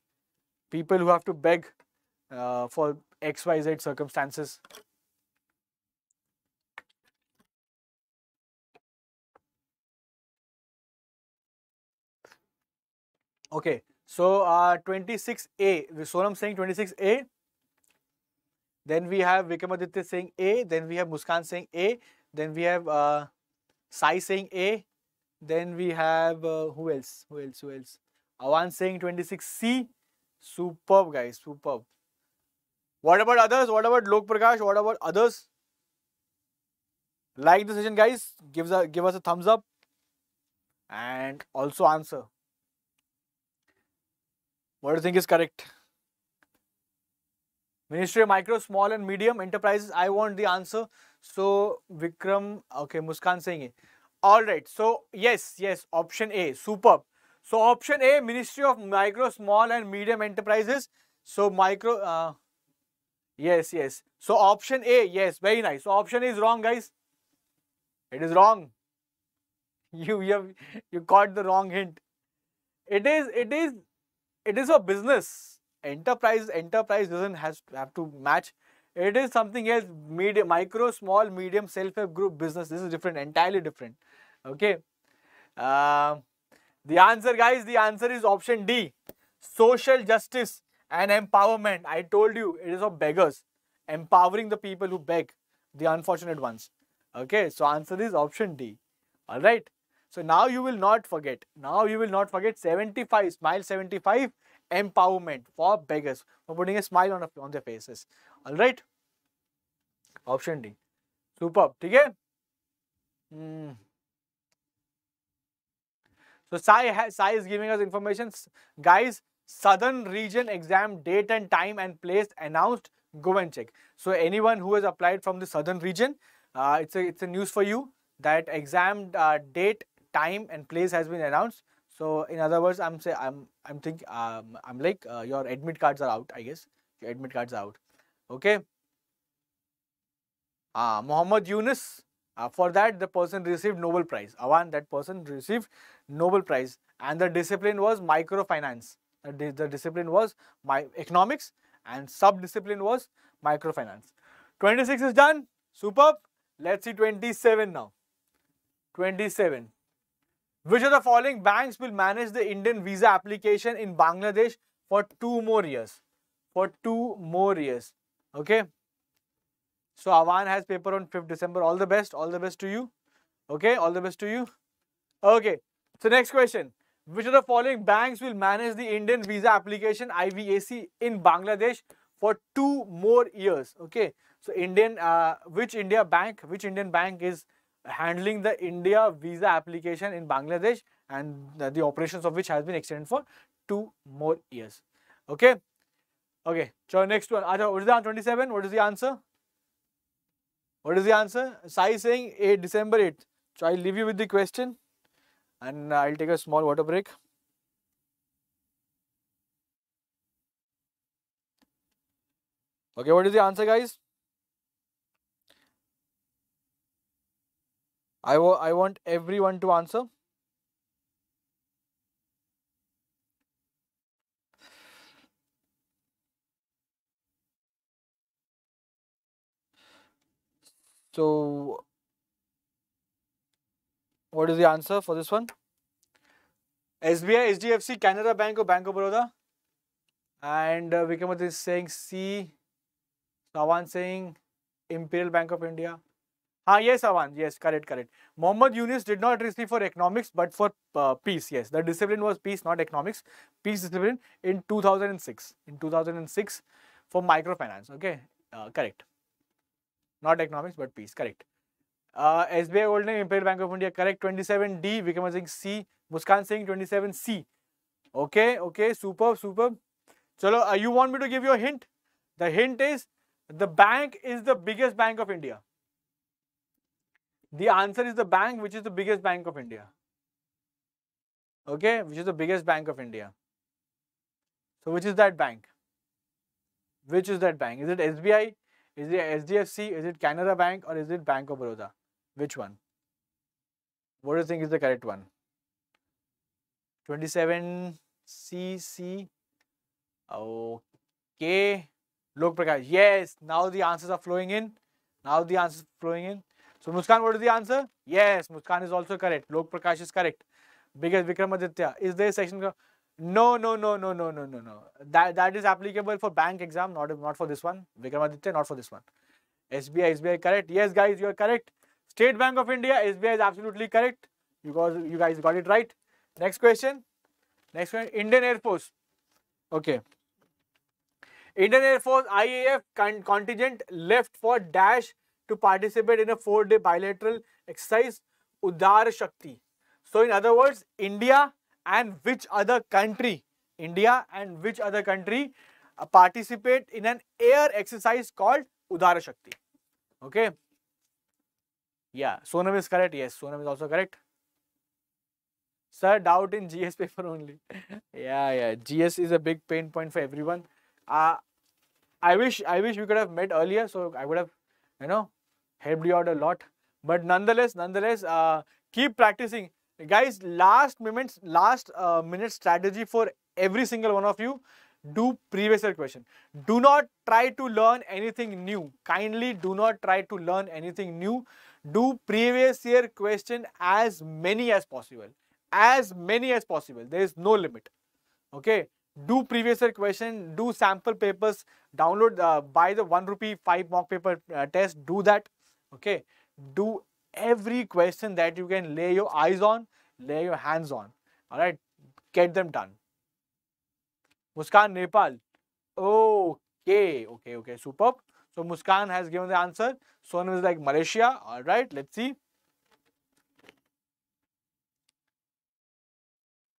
people who have to beg uh, for X, Y, Z circumstances. Okay, so uh, 26A, So I'm saying 26A, then we have Vikramaditya saying A. Then we have Muskan saying A. Then we have uh, Sai saying A. Then we have uh, who else? Who else? Who else? Awan saying 26C. Superb, guys. Superb. What about others? What about Lok Prakash? What about others? Like the session, guys. Give us a, give us a thumbs up and also answer. What do you think is correct? Ministry of Micro, Small and Medium Enterprises. I want the answer. So Vikram, okay, Muskan saying it. All right. So yes, yes, option A, superb. So option A, Ministry of Micro, Small and Medium Enterprises. So micro, uh, yes, yes. So option A, yes, very nice. So option A is wrong, guys. It is wrong. You you have you caught the wrong hint. It is it is it is a business enterprise enterprise doesn't has have to match. It is something else medium micro small medium self-help group business. This is different entirely different. Okay? Uh, the answer guys the answer is option d. Social justice and empowerment. I told you it is of beggars empowering the people who beg the unfortunate ones. Okay? So answer is option d. All right so now you will not forget. Now you will not forget. 75 smile 75 empowerment for beggars for putting a smile on, on their faces. All right. Option D. Superb. Okay. Mm. So Sai, Sai is giving us information. Guys, Southern Region exam date and time and place announced. Go and check. So anyone who has applied from the Southern Region, uh, it's a it's a news for you that exam uh, date, time and place has been announced. So in other words, I'm say I'm I'm think um, I'm like uh, your admit cards are out. I guess your admit cards are out. Okay. Uh, Muhammad Yunus. Uh, for that, the person received Nobel Prize. Awan, that person received Nobel Prize, and the discipline was microfinance. The, the discipline was my economics, and sub discipline was microfinance. 26 is done. Superb. Let's see 27 now. 27. Which of the following banks will manage the Indian visa application in Bangladesh for two more years. For two more years. Okay. So Avan has paper on 5th December. All the best. All the best to you. Okay. All the best to you. Okay. So next question. Which of the following banks will manage the Indian visa application IVAC in Bangladesh for two more years? Okay. So Indian, uh, which India bank, which Indian bank is handling the India visa application in Bangladesh and the, operations of which has been extended for two more years. Okay. Okay. So next one. What is the answer? 27? What is the answer? What is the answer? Sai saying 8 December 8th. So I'll leave you with the question and I'll take a small water break. Okay, what is the answer, guys? I, I want everyone to answer. So, what is the answer for this one? SBI, HDFC, Canara Bank or Bank of Baroda? And uh, is saying C. Sawan saying Imperial Bank of India. Ah, yes, Avan. Yes, correct, correct. Muhammad Yunus did not receive for economics, but for uh, peace. Yes, the discipline was peace, not economics. Peace discipline in 2006. In 2006 for microfinance. Okay, uh, correct. Not economics, but peace. Correct. Uh, SBI old name Imperial Bank of India. Correct. 27D. Vikram Singh C. Muskan Singh 27C. Okay, okay. Superb, superb. Chalo, uh, you want me to give you a hint? The hint is the bank is the biggest bank of India. The answer is the bank which is the biggest bank of India. Okay, which is the biggest bank of India. So which is that bank? Which is that bank? Is it SBI? Is it HDFC? Is it Canara Bank or is it Bank of Baroda? Which one? What do you think is the correct one? 27CC. Okay. Lok Prakash. Yes. Now the answers are flowing in. Now the answers flowing in. So Muskan, what is the answer? Yes, Muskan is also correct. Lok Prakash is correct. Biggest Vikramaditya. Is there a section? No, no, no, no, no, no, no, no. That that is applicable for bank exam, not not for this one. Vikramaditya, not for this one. SBI, SBI, correct. Yes, guys, you are correct. State Bank of India, SBI is absolutely correct. Because you guys got it right. Next question. Next question. Indian Air Force. Okay. Indian Air Force IAF contingent left for dash to participate in a four-day bilateral exercise, Udar Shakti. So in other words, India and which other country, India and which other country uh, participate in an air exercise called Udara Shakti. Okay. Yeah, Sonam is correct. Yes, Sonam is also correct. Sir, doubt in GS paper only. yeah, yeah. GS is a big pain point for everyone. Uh, I wish I wish we could have met earlier, so I would have, you know, helped you out a lot. But nonetheless, nonetheless, uh, keep practicing. Guys, last minutes, last uh, minute strategy for every single one of you. Do previous year question. Do not try to learn anything new. Kindly do not try to learn anything new. Do previous year question as many as possible. As many as possible. There is no limit. Okay do previous year question, do sample papers, download, uh, buy the 1 rupee 5 mock paper uh, test, do that okay? Do every question that you can lay your eyes on lay your hands on. All right get them done. Muskan nepal. Okay okay okay superb. So muskan has given the answer. Sonam is like malaysia. All right let's see.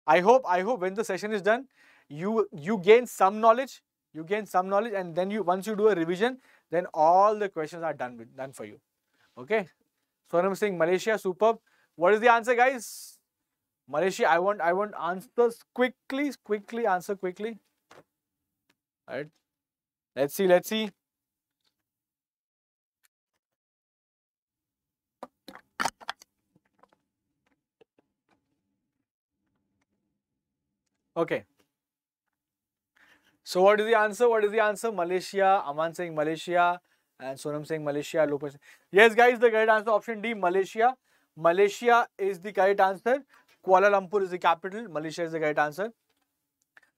I hope i hope when the session is done you you gain some knowledge you gain some knowledge and then you once you do a revision then all the questions are done with, done for you Okay. Sonam Singh, Malaysia, superb. What is the answer, guys? Malaysia, I want I want answers quickly, quickly, answer quickly. Alright. Let's see, let's see. Okay. So what is the answer? What is the answer? Malaysia. Aman saying Malaysia and Sonam saying Malaysia, low percent. Yes, guys, the correct answer option D, Malaysia. Malaysia is the correct answer. Kuala Lumpur is the capital. Malaysia is the correct answer.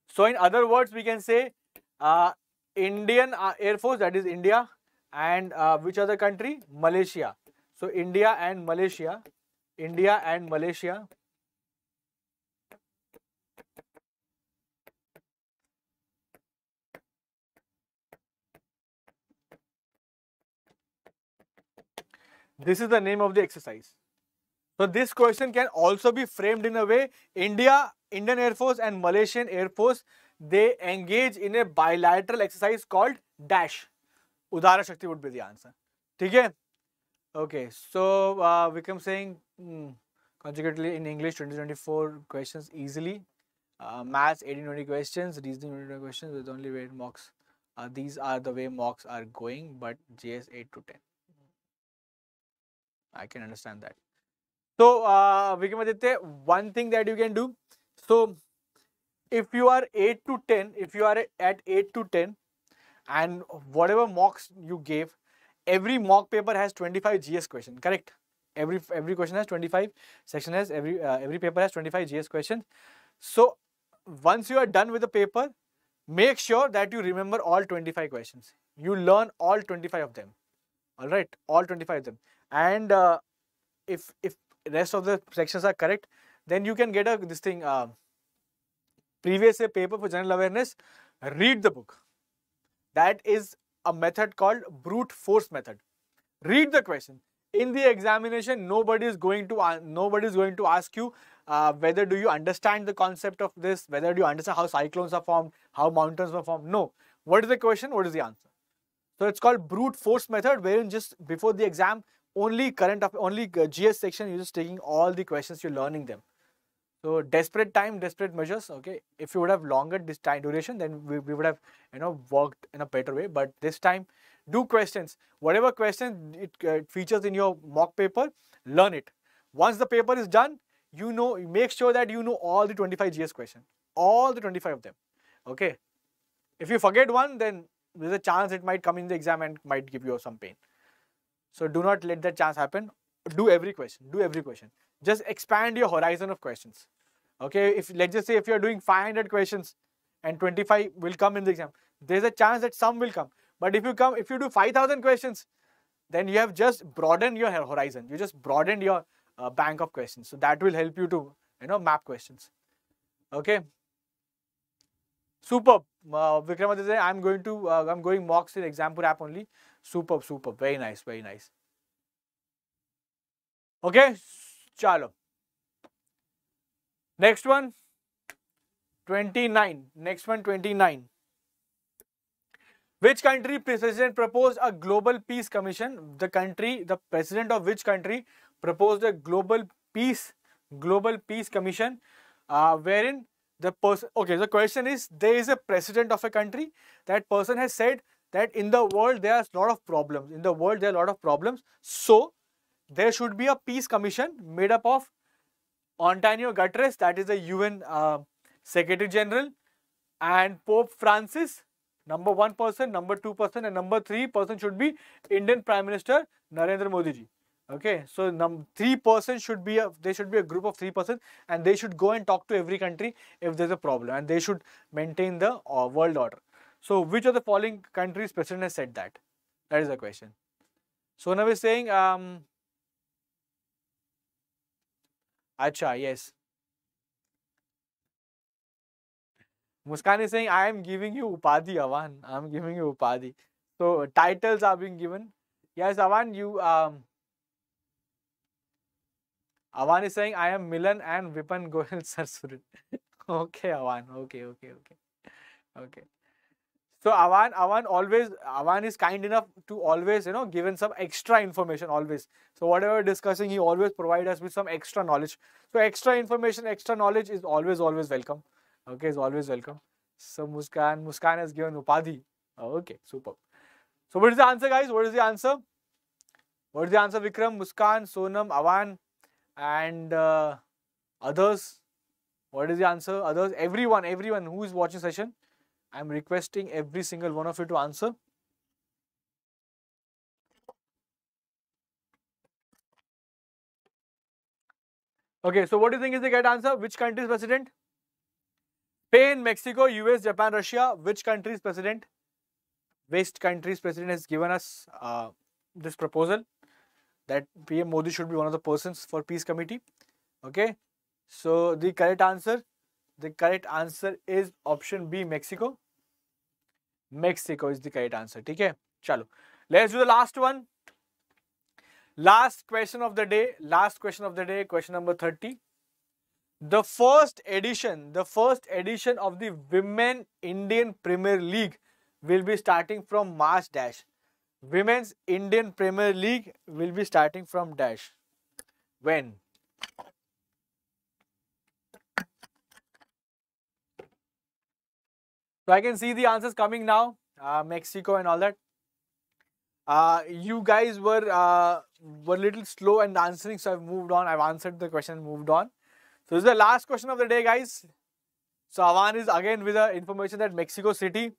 So in other words, we can say uh, Indian uh, Air Force, that is India, and uh, which other country? Malaysia. So India and Malaysia, India and Malaysia. This is the name of the exercise. So this question can also be framed in a way India, Indian Air Force and Malaysian Air Force, they engage in a bilateral exercise called dash. Udara Shakti would be the answer. Okay? Okay, so uh, Vikram saying hmm, consecutively in English 2024 questions easily. Uh, maths 18 20 questions, reasoning 20 questions with only weight mocks. Uh, these are the way mocks are going, but GS 8 to 10. I can understand that. So, uh, Vikramaditya, one thing that you can do. So, if you are 8 to 10, if you are at 8 to 10 and whatever mocks you gave, every mock paper has 25 GS question, correct? Every every question has 25, section has, every uh, every paper has 25 GS questions. So, once you are done with the paper, make sure that you remember all 25 questions. You learn all 25 of them. All right, all 25 of them. And uh, if if rest of the sections are correct, then you can get a this thing uh, previous year paper for general awareness. Read the book. That is a method called brute force method. Read the question. In the examination, nobody is going to uh, nobody is going to ask you uh, whether do you understand the concept of this, whether do you understand how cyclones are formed, how mountains are formed. No. What is the question? What is the answer? So it's called brute force method, wherein just before the exam, only current of only GS section, you're just taking all the questions, you're learning them. So desperate time, desperate measures. Okay, if you would have longer this time duration, then we, we would have you know worked in a better way. But this time, do questions. Whatever question it uh, features in your mock paper, learn it. Once the paper is done, you know, make sure that you know all the 25 GS questions, all the 25 of them. Okay. If you forget one, then there's a chance it might come in the exam and might give you some pain. So do not let that chance happen. Do every question. Do every question. Just expand your horizon of questions. Okay, if let's just say if you're doing 500 questions and 25 will come in the exam, there's a chance that some will come. But if you come, if you do 5,000 questions, then you have just broadened your horizon. You just broadened your uh, bank of questions. So that will help you to you know map questions. Okay. Superb. Uh, Vikramaditya, I'm going to uh, I'm going mocks in Exampur app only. Superb, superb. Very nice, very nice. Okay, chalo. Next one, 29. Next one, 29. Which country president proposed a global peace commission? The country, the president of which country proposed a global peace, global peace commission, uh, wherein the person, okay, the question is, there is a president of a country, that person has said that in the world there are a lot of problems. In the world there are a lot of problems. So there should be a peace commission made up of Antonio Guterres, that is the UN uh, Secretary General, and Pope Francis, number one person, number two person, and number three person should be Indian Prime Minister Narendra Modi ji. Okay, so num three persons should be a they should be a group of three persons, and they should go and talk to every country if there's a problem, and they should maintain the uh, world order. So, which of the following countries president has said that? That is the question. So now is saying, um, Acha, yes. Muskan is saying, I am giving you Upadhi, Avan. I am giving you Upadhi. So titles are being given. Yes, Avan, you um Avan is saying, I am Milan and Vipan Goyal Sarsurit. okay, Avan. Okay, okay, okay. Okay. So Avan, Avan always, Avan is kind enough to always, you know, given some extra information always. So whatever discussing, he always provide us with some extra knowledge. So extra information, extra knowledge is always, always welcome. Okay, is always welcome. So Muskan, Muskan has given Upadhi. Okay, super. So what is the answer, guys? What is the answer? What is the answer, Vikram, Muskan, Sonam, Avan, and uh, others? What is the answer? Others, everyone, everyone who is watching session. I'm requesting every single one of you to answer. Okay, so what do you think is the correct answer? Which country's president? Spain, Mexico, US, Japan, Russia. Which country's president? West country's president has given us uh, this proposal that PM Modi should be one of the persons for peace committee. Okay. So the correct answer, the correct answer is option B, Mexico. Mexico is the correct answer. Okay. Chalo. Let's do the last one. Last question of the day. Last question of the day. Question number 30 the first edition, the first edition of the Women Indian Premier League will be starting from March dash. Women's Indian Premier League will be starting from dash. When? So I can see the answers coming now. Uh, Mexico and all that. Uh, you guys were uh, were a little slow in answering, so I've moved on. I've answered the question, and moved on. So this is the last question of the day, guys. So Avan is again with the information that Mexico City,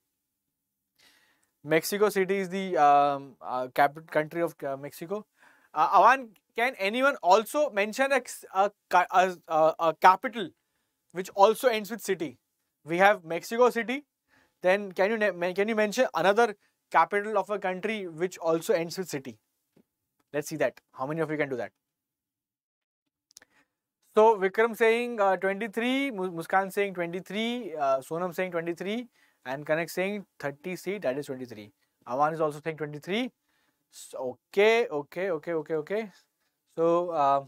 Mexico City is the um, uh, capital country of uh, Mexico. Uh, Avan, can anyone also mention a, a, a, a capital which also ends with city? We have Mexico City. Then can you can you mention another capital of a country which also ends with city? Let's see that. How many of you can do that? So Vikram saying uh, 23, Muskan saying 23, uh, Sonam saying 23, and Connect saying 30 C, that is 23. Avan is also saying 23. So, okay, okay, okay, okay, okay. So uh,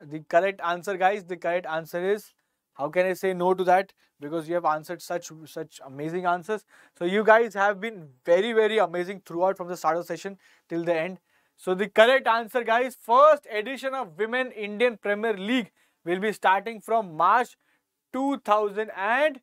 the correct answer, guys, the correct answer is how can I say no to that? Because you have answered such such amazing answers. So you guys have been very very amazing throughout from the start of the session till the end. So the correct answer guys, first edition of Women Indian Premier League will be starting from March 2023.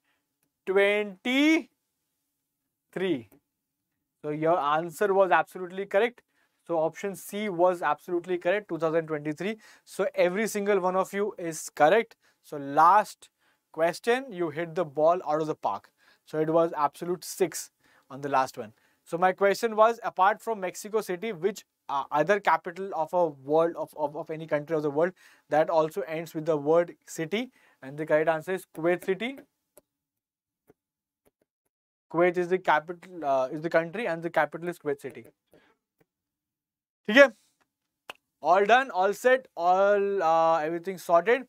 So your answer was absolutely correct. So option C was absolutely correct, 2023. So every single one of you is correct. So last question, you hit the ball out of the park. So it was absolute 6 on the last one. So my question was, apart from Mexico City, which uh, other capital of a world of, of, of any country of the world that also ends with the word city and the correct answer is Kuwait city Kuwait is the capital uh, is the country and the capital is Kuwait city okay all done all set all uh, everything sorted.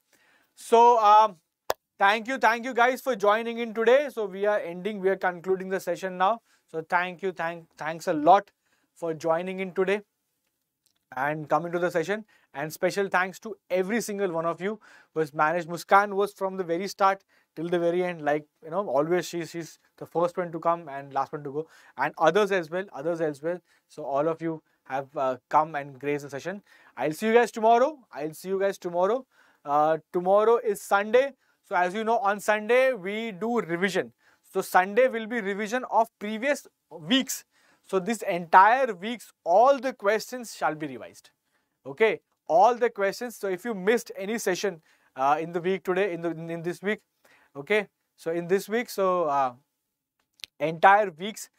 So um, thank you thank you guys for joining in today. So we are ending we are concluding the session now. So thank you thank thanks a lot for joining in today and coming to the session. And special thanks to every single one of you. Who has managed muskan was from the very start till the very end. Like you know always she's she's the first one to come and last one to go. And others as well others as well. So all of you have uh, come and graced the session. I'll see you guys tomorrow. I'll see you guys tomorrow. Uh, tomorrow is sunday. So as you know on sunday we do revision. So sunday will be revision of previous weeks. So this entire week's all the questions shall be revised. Okay, all the questions. So if you missed any session uh, in the week today, in the in this week, okay. So in this week, so uh, entire weeks,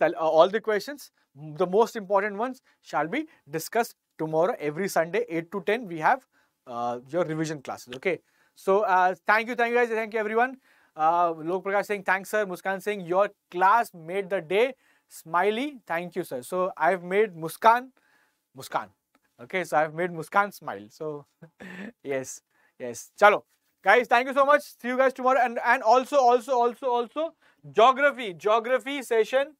uh, all the questions, the most important ones shall be discussed tomorrow. Every Sunday, eight to ten, we have uh, your revision classes. Okay. So uh, thank you, thank you guys, thank you everyone. Uh, Lok Prakash saying thanks sir, Muskan saying your class made the day. Smiley, thank you, sir. So I've made Muskan, Muskan. Okay, so I've made Muskan smile. So yes, yes. Chalo. Guys, thank you so much. See you guys tomorrow. And and also, also, also, also, geography, geography session,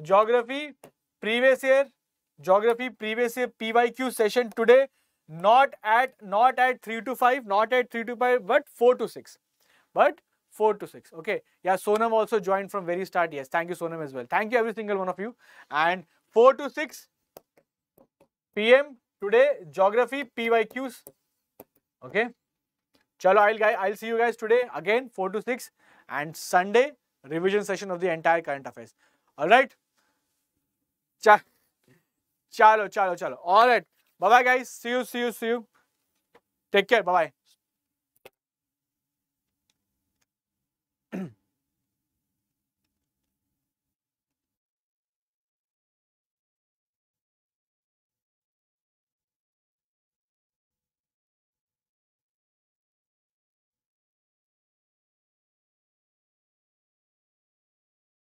geography, previous year, geography, previous year PYQ session today. Not at not at 3 to 5, not at 3 to 5, but 4 to 6. But 4 to 6. Okay. Yeah, Sonam also joined from very start. Yes, thank you Sonam as well. Thank you every single one of you. And 4 to 6 PM today, geography PYQs. Okay. Chalo, I'll, I'll see you guys today again 4 to 6 and Sunday revision session of the entire current affairs. Alright. Ch chalo, chalo, chalo. Alright. Bye-bye guys. See you, see you, see you. Take care. Bye-bye.